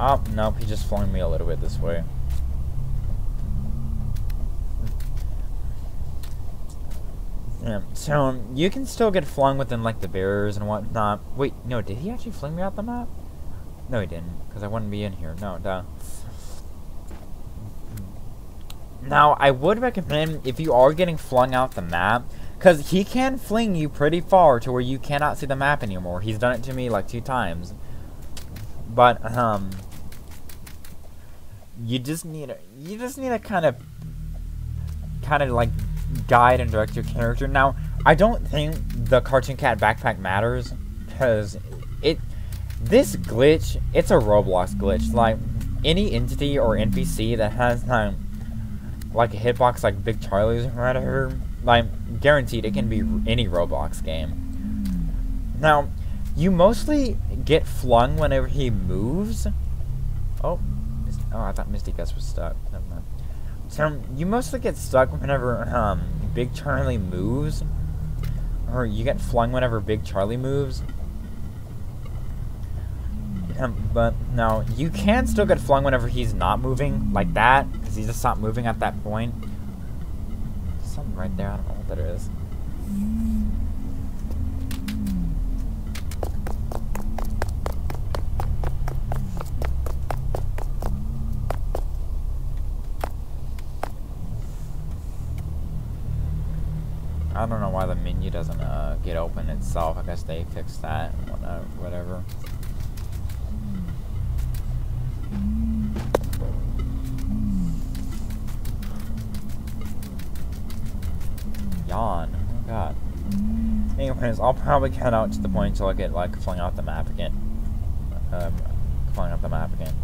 Oh, nope, he just flung me a little bit this way. Yeah, so um, you can still get flung within like the barriers and whatnot. Wait, no, did he actually fling me out the map? No, he didn't, because I wouldn't be in here. No, duh. Now, I would recommend if you are getting flung out the map, because he can fling you pretty far to where you cannot see the map anymore. He's done it to me like two times. But, um, you just need you just need to kind of, kind of like guide and direct your character. Now, I don't think the Cartoon Cat backpack matters, because it, this glitch, it's a Roblox glitch. Like, any entity or NPC that has, um, like a hitbox like Big Charlie's or whatever, like guaranteed it can be any Roblox game. Now, you mostly get flung whenever he moves. Oh, oh, I thought Misty Gust was stuck. Never mind. So you mostly get stuck whenever um, Big Charlie moves, or you get flung whenever Big Charlie moves. Um, but no, you can still get flung whenever he's not moving, like that, because he just stopped moving at that point. something right there, I don't know what that is. I don't know why the menu doesn't uh, get open itself. I guess they fixed that, whatever. Yawn. Oh god. Anyways, I'll probably cut out to the point until I get like flung off the map again. Um, flung off the map again.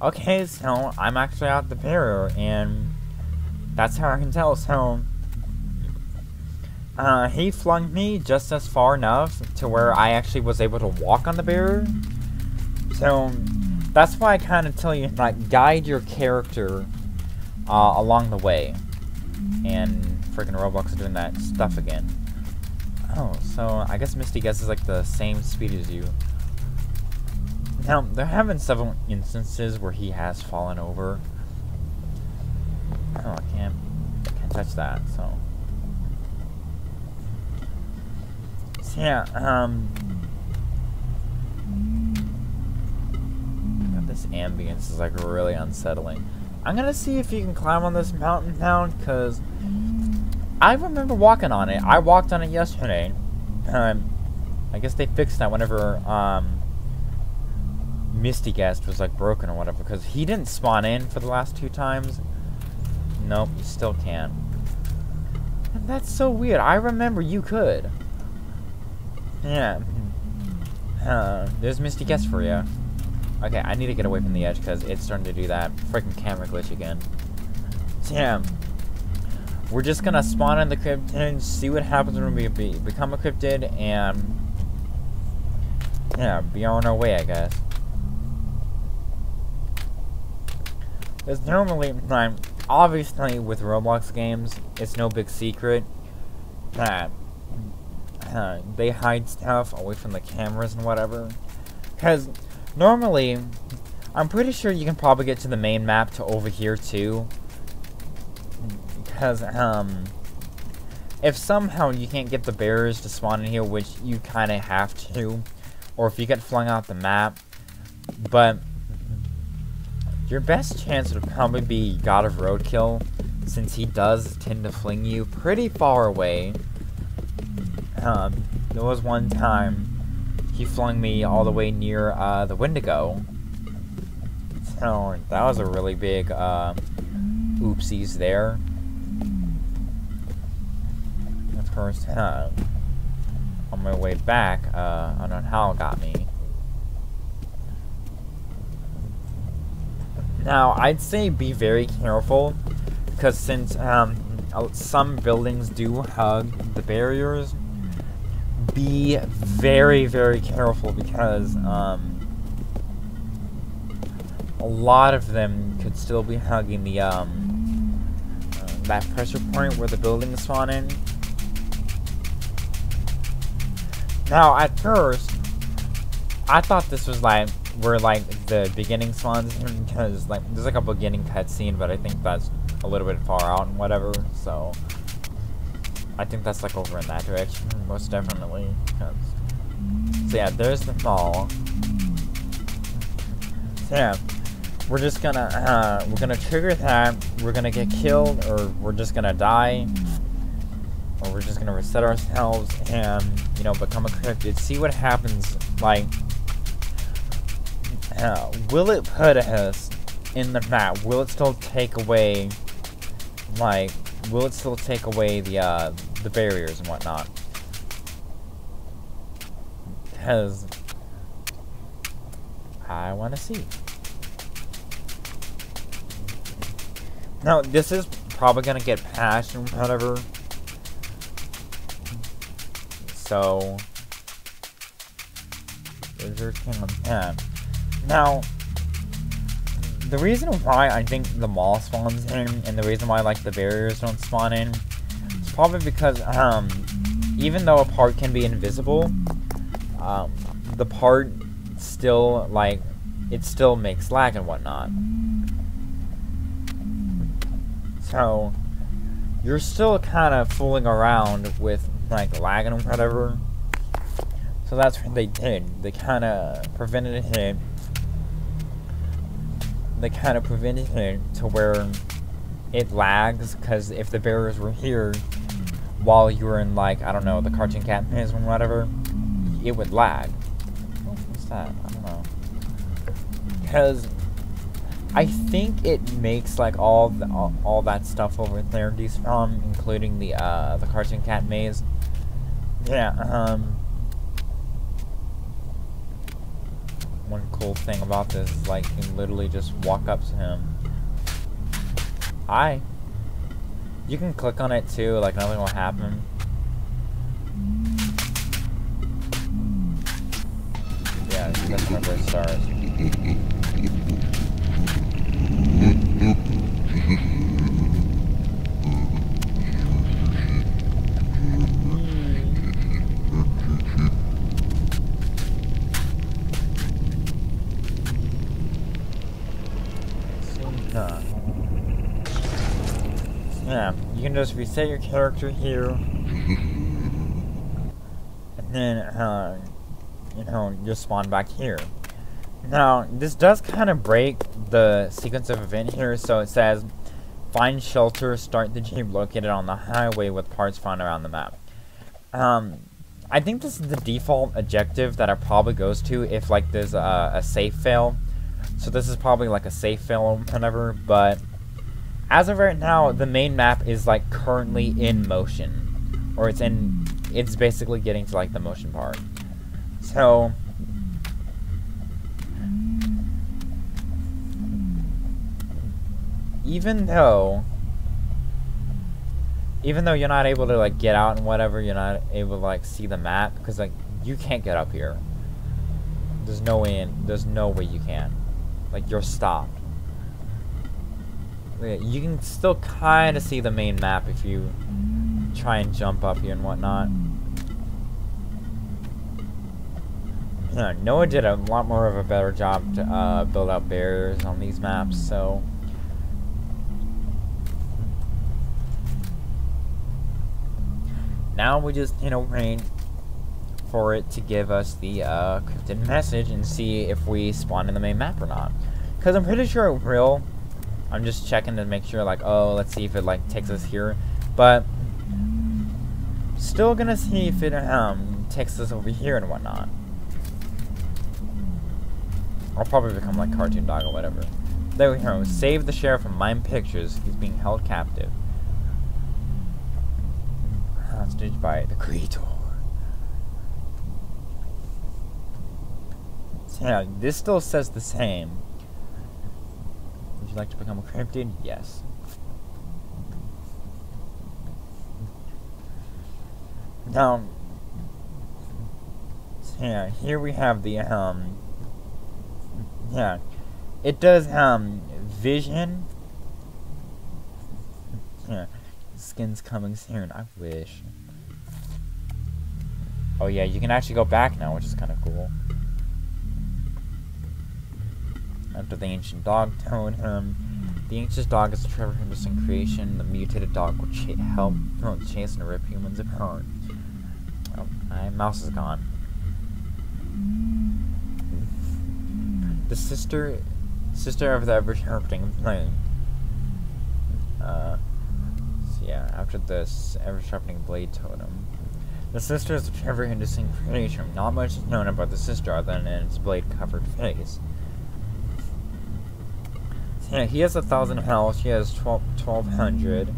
Okay, so I'm actually out the barrier, and that's how I can tell. So, uh, he flung me just as far enough to where I actually was able to walk on the barrier. So, that's why I kind of tell you, like, guide your character uh, along the way. And freaking Roblox is doing that stuff again. Oh, so I guess Misty Gust is like the same speed as you. Now, there have been several instances where he has fallen over. Oh, I can't, I can't touch that, so. so yeah, um, this ambience is like really unsettling. I'm gonna see if you can climb on this mountain now, because I remember walking on it. I walked on it yesterday. Um, I guess they fixed that whenever um, Misty Gust was like broken or whatever, because he didn't spawn in for the last two times. Nope, you still can't. And that's so weird. I remember you could. Yeah. Uh, there's Misty Gust for you. Okay, I need to get away from the edge because it's starting to do that freaking camera glitch again. Damn. We're just gonna spawn in the cryptid and see what happens when we be become a cryptid and yeah, be on our way, I guess. Because normally, like, obviously with Roblox games, it's no big secret that uh, they hide stuff away from the cameras and whatever. Because Normally, I'm pretty sure you can probably get to the main map to over here too. Because, um, if somehow you can't get the barriers to spawn in here, which you kind of have to, or if you get flung out the map, but your best chance would probably be God of Roadkill, since he does tend to fling you pretty far away. Um, there was one time he flung me all the way near uh, the Wendigo. So that was a really big uh, oopsies there. Of course, uh, on my way back, uh, I don't know how it got me. Now, I'd say be very careful, because since um, some buildings do hug the barriers, be very, very careful because um, a lot of them could still be hugging the um, uh, that pressure point where the buildings spawn in. Now, at first, I thought this was like where like the beginning spawns because like there's like a beginning cutscene, but I think that's a little bit far out and whatever. So I think that's like over in that direction, most definitely. So yeah, there's the fall. So yeah, we're just gonna uh, we're gonna trigger that. We're gonna get killed, or we're just gonna die, or we're just gonna reset ourselves and you know become a cryptid. See what happens. Like, uh, will it put us in the map? Will it still take away like will it still take away the uh, the barriers and whatnot? Because I want to see. Now, this is probably going to get patched and whatever. So, there's your on that. Now, the reason why I think the mall spawns in, and the reason why like the barriers don't spawn in, probably because um, even though a part can be invisible, um, the part still like it still makes lag and whatnot. So you're still kind of fooling around with like lag and whatever. So that's what they did. They kind of prevented it they kind of prevented it to where it lags because if the barriers were here while you were in like I don't know the cartoon cat maze or whatever, it would lag. What's that? I don't know. Because I think it makes like all, the, all all that stuff over there despawn, including the uh the cartoon cat maze. Yeah. Um. one cool thing about this is like you can literally just walk up to him. Hi. You can click on it too, like nothing will happen. Yeah, that's whenever it starts. Yeah, you can just reset your character here. and then, uh, you know, just spawn back here. Now, this does kind of break the sequence of event here, so it says, find shelter, start the jeep located on the highway with parts found around the map. Um, I think this is the default objective that it probably goes to if, like, there's a, a safe fail. So this is probably, like, a safe fail or whatever, but as of right now, the main map is like currently in motion. Or it's in, it's basically getting to like the motion part. So, even though, even though you're not able to like get out and whatever, you're not able to like see the map, because like, you can't get up here. There's no way in, there's no way you can. Like, you're stopped you can still kind of see the main map if you try and jump up here and whatnot. Yeah, Noah did a lot more of a better job to uh, build out barriers on these maps, so... Now we just, you know, wait for it to give us the uh, cryptid message and see if we spawn in the main map or not. Because I'm pretty sure it will, I'm just checking to make sure, like, oh, let's see if it, like, takes us here. But, still gonna see if it, um, takes us over here and whatnot. I'll probably become like Cartoon Dog or whatever. There we go. Save the sheriff from Mime Pictures. He's being held captive. Hostage by the Creator. So yeah, this still says the same. Would you like to become a cryptid? Yes. Now, yeah, here we have the, um, yeah, it does, um, vision. Yeah, skin's coming soon, I wish. Oh yeah, you can actually go back now, which is kind of cool. After the Anxious Dog told him, the Anxious Dog is a Trevor Henderson creation. The mutated dog will ch help chase and rip humans apart. Oh, my mouse is gone. The sister, sister of the ever-sharpening blade. Uh, so yeah, after this ever-sharpening blade totem. The sister is a Trevor Henderson creation. Not much is known about the sister other than its blade-covered face. Yeah, he has a thousand health. She has 12, 1200.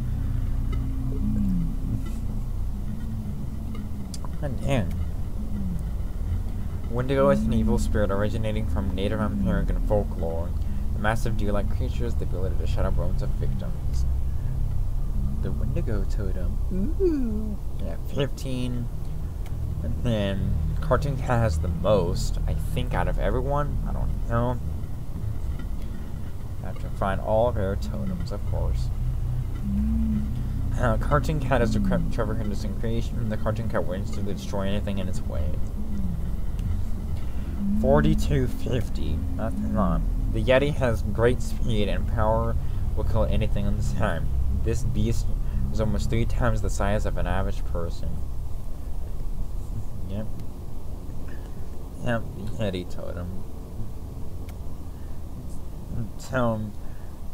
And damn. Wendigo is an evil spirit originating from Native American folklore. The massive deer-like creatures, the ability to shadow bones of victims. The Wendigo totem. Ooh. Yeah, 15. And then Cartoon Cat has the most, I think, out of everyone. I don't know. Find all of their totems, of course. Uh, Cartoon Cat is a Trevor Henderson creation. and The Cartoon Cat wins to destroy anything in its way. 4250. Nothing. The Yeti has great speed and power, will kill anything on its time. This beast is almost three times the size of an average person. Yep. Yep, the Yeti totem. So,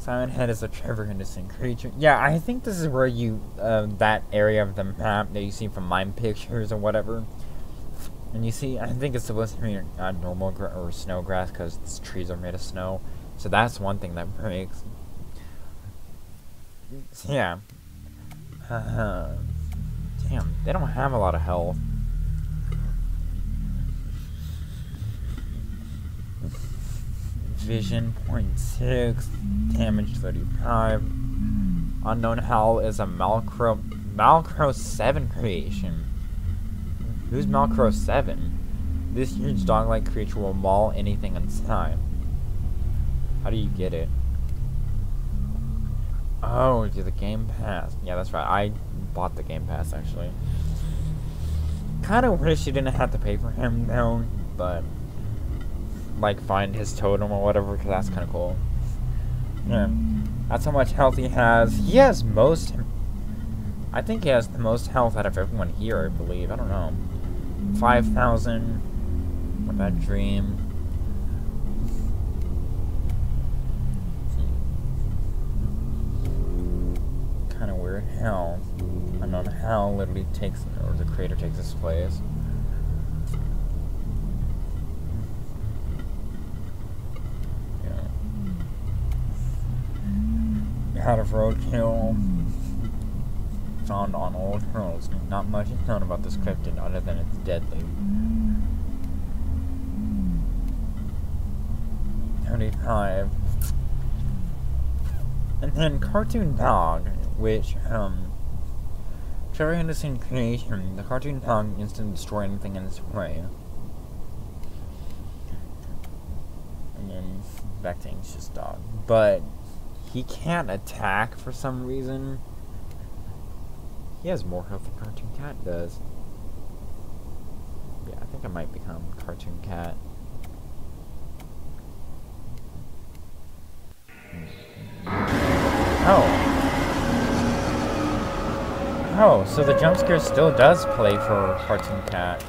Siren Head is a Trevor Henderson creature. Yeah, I think this is where you, uh, that area of the map that you see from Mime Pictures or whatever. And you see, I think it's supposed to be normal or snow grass because the trees are made of snow. So that's one thing that breaks. Yeah. Uh, damn, they don't have a lot of health. Vision 0.6, damage 35. Unknown Howl is a Malcro Malcro 7 creation. Who's Malcro 7? This huge dog-like creature will maul anything in its time. How do you get it? Oh, do the Game Pass. Yeah, that's right. I bought the Game Pass, actually. Kinda wish you didn't have to pay for him, though, but like find his totem or whatever because that's kind of cool. Yeah, that's how much health he has. He has most. I think he has the most health out of everyone here. I believe. I don't know. Five thousand. What that dream? Kind of weird. Hell, I don't know how literally takes or the creator takes his place. Out of roadkill found on old hurls. Not much is known about this cryptid other than it's deadly. 35. And then Cartoon Dog, which, um, Trevor Henderson creation, the Cartoon Dog instantly destroy anything in its way. And then back to Anxious Dog. But he can't attack for some reason. He has more health than Cartoon Cat does. Yeah, I think I might become Cartoon Cat. Hmm. Oh. Oh, so the jump scare still does play for Cartoon Cat.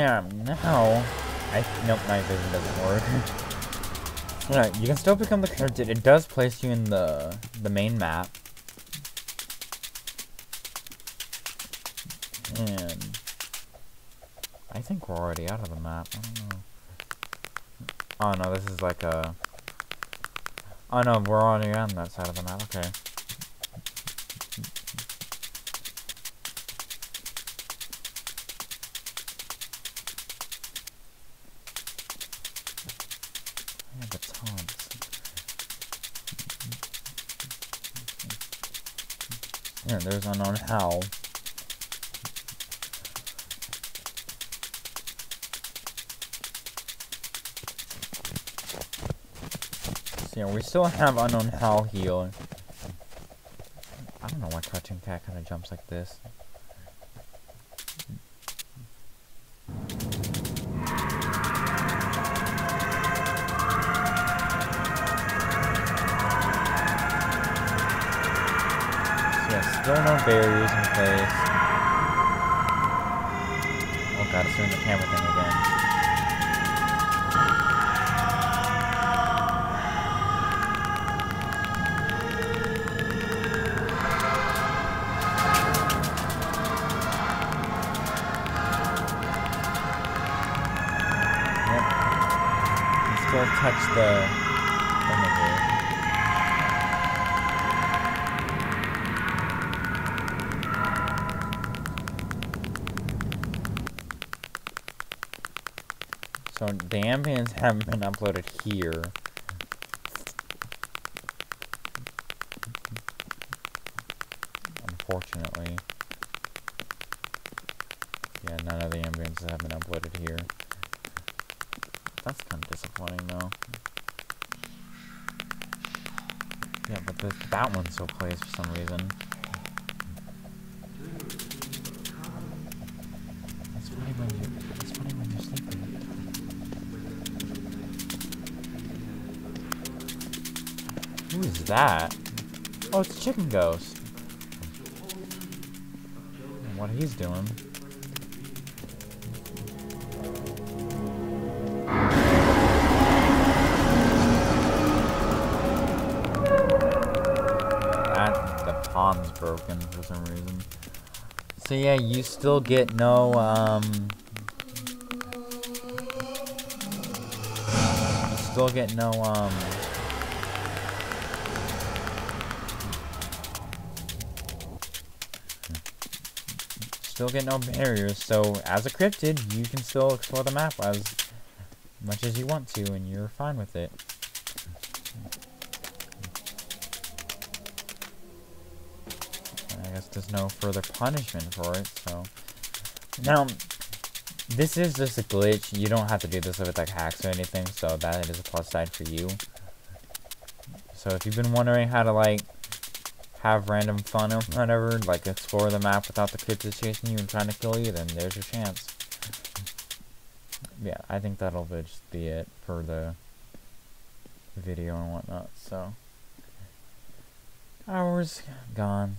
Yeah, now... I... Nope, night vision doesn't work. Alright, you can still become the character. It does place you in the the main map. And... I think we're already out of the map. I don't know. Oh no, this is like a... Oh no, we're already on that side of the map, okay. There's Unknown Howl. Yeah, we still have Unknown Howl heal. I don't know why Cartoon Cat kind of jumps like this. Haven't been uploaded here. Unfortunately. Yeah, none of the ambiences have been uploaded here. That's kind of disappointing, though. Yeah, but the, that one still plays for some reason. That? Oh, it's Chicken Ghost. What he's doing. The pawn's broken for some reason. So yeah, you still get no, um... You still get no, um... Still get no barriers, so as a cryptid, you can still explore the map as much as you want to, and you're fine with it. I guess there's no further punishment for it, so... Now, this is just a glitch. You don't have to do this with, like, hacks or anything, so that is a plus side for you. So if you've been wondering how to, like, have random fun or whatever, like, explore the map without the cryptids chasing you and trying to kill you, then there's your chance. Yeah, I think that'll just be it for the video and whatnot, so... Hours gone.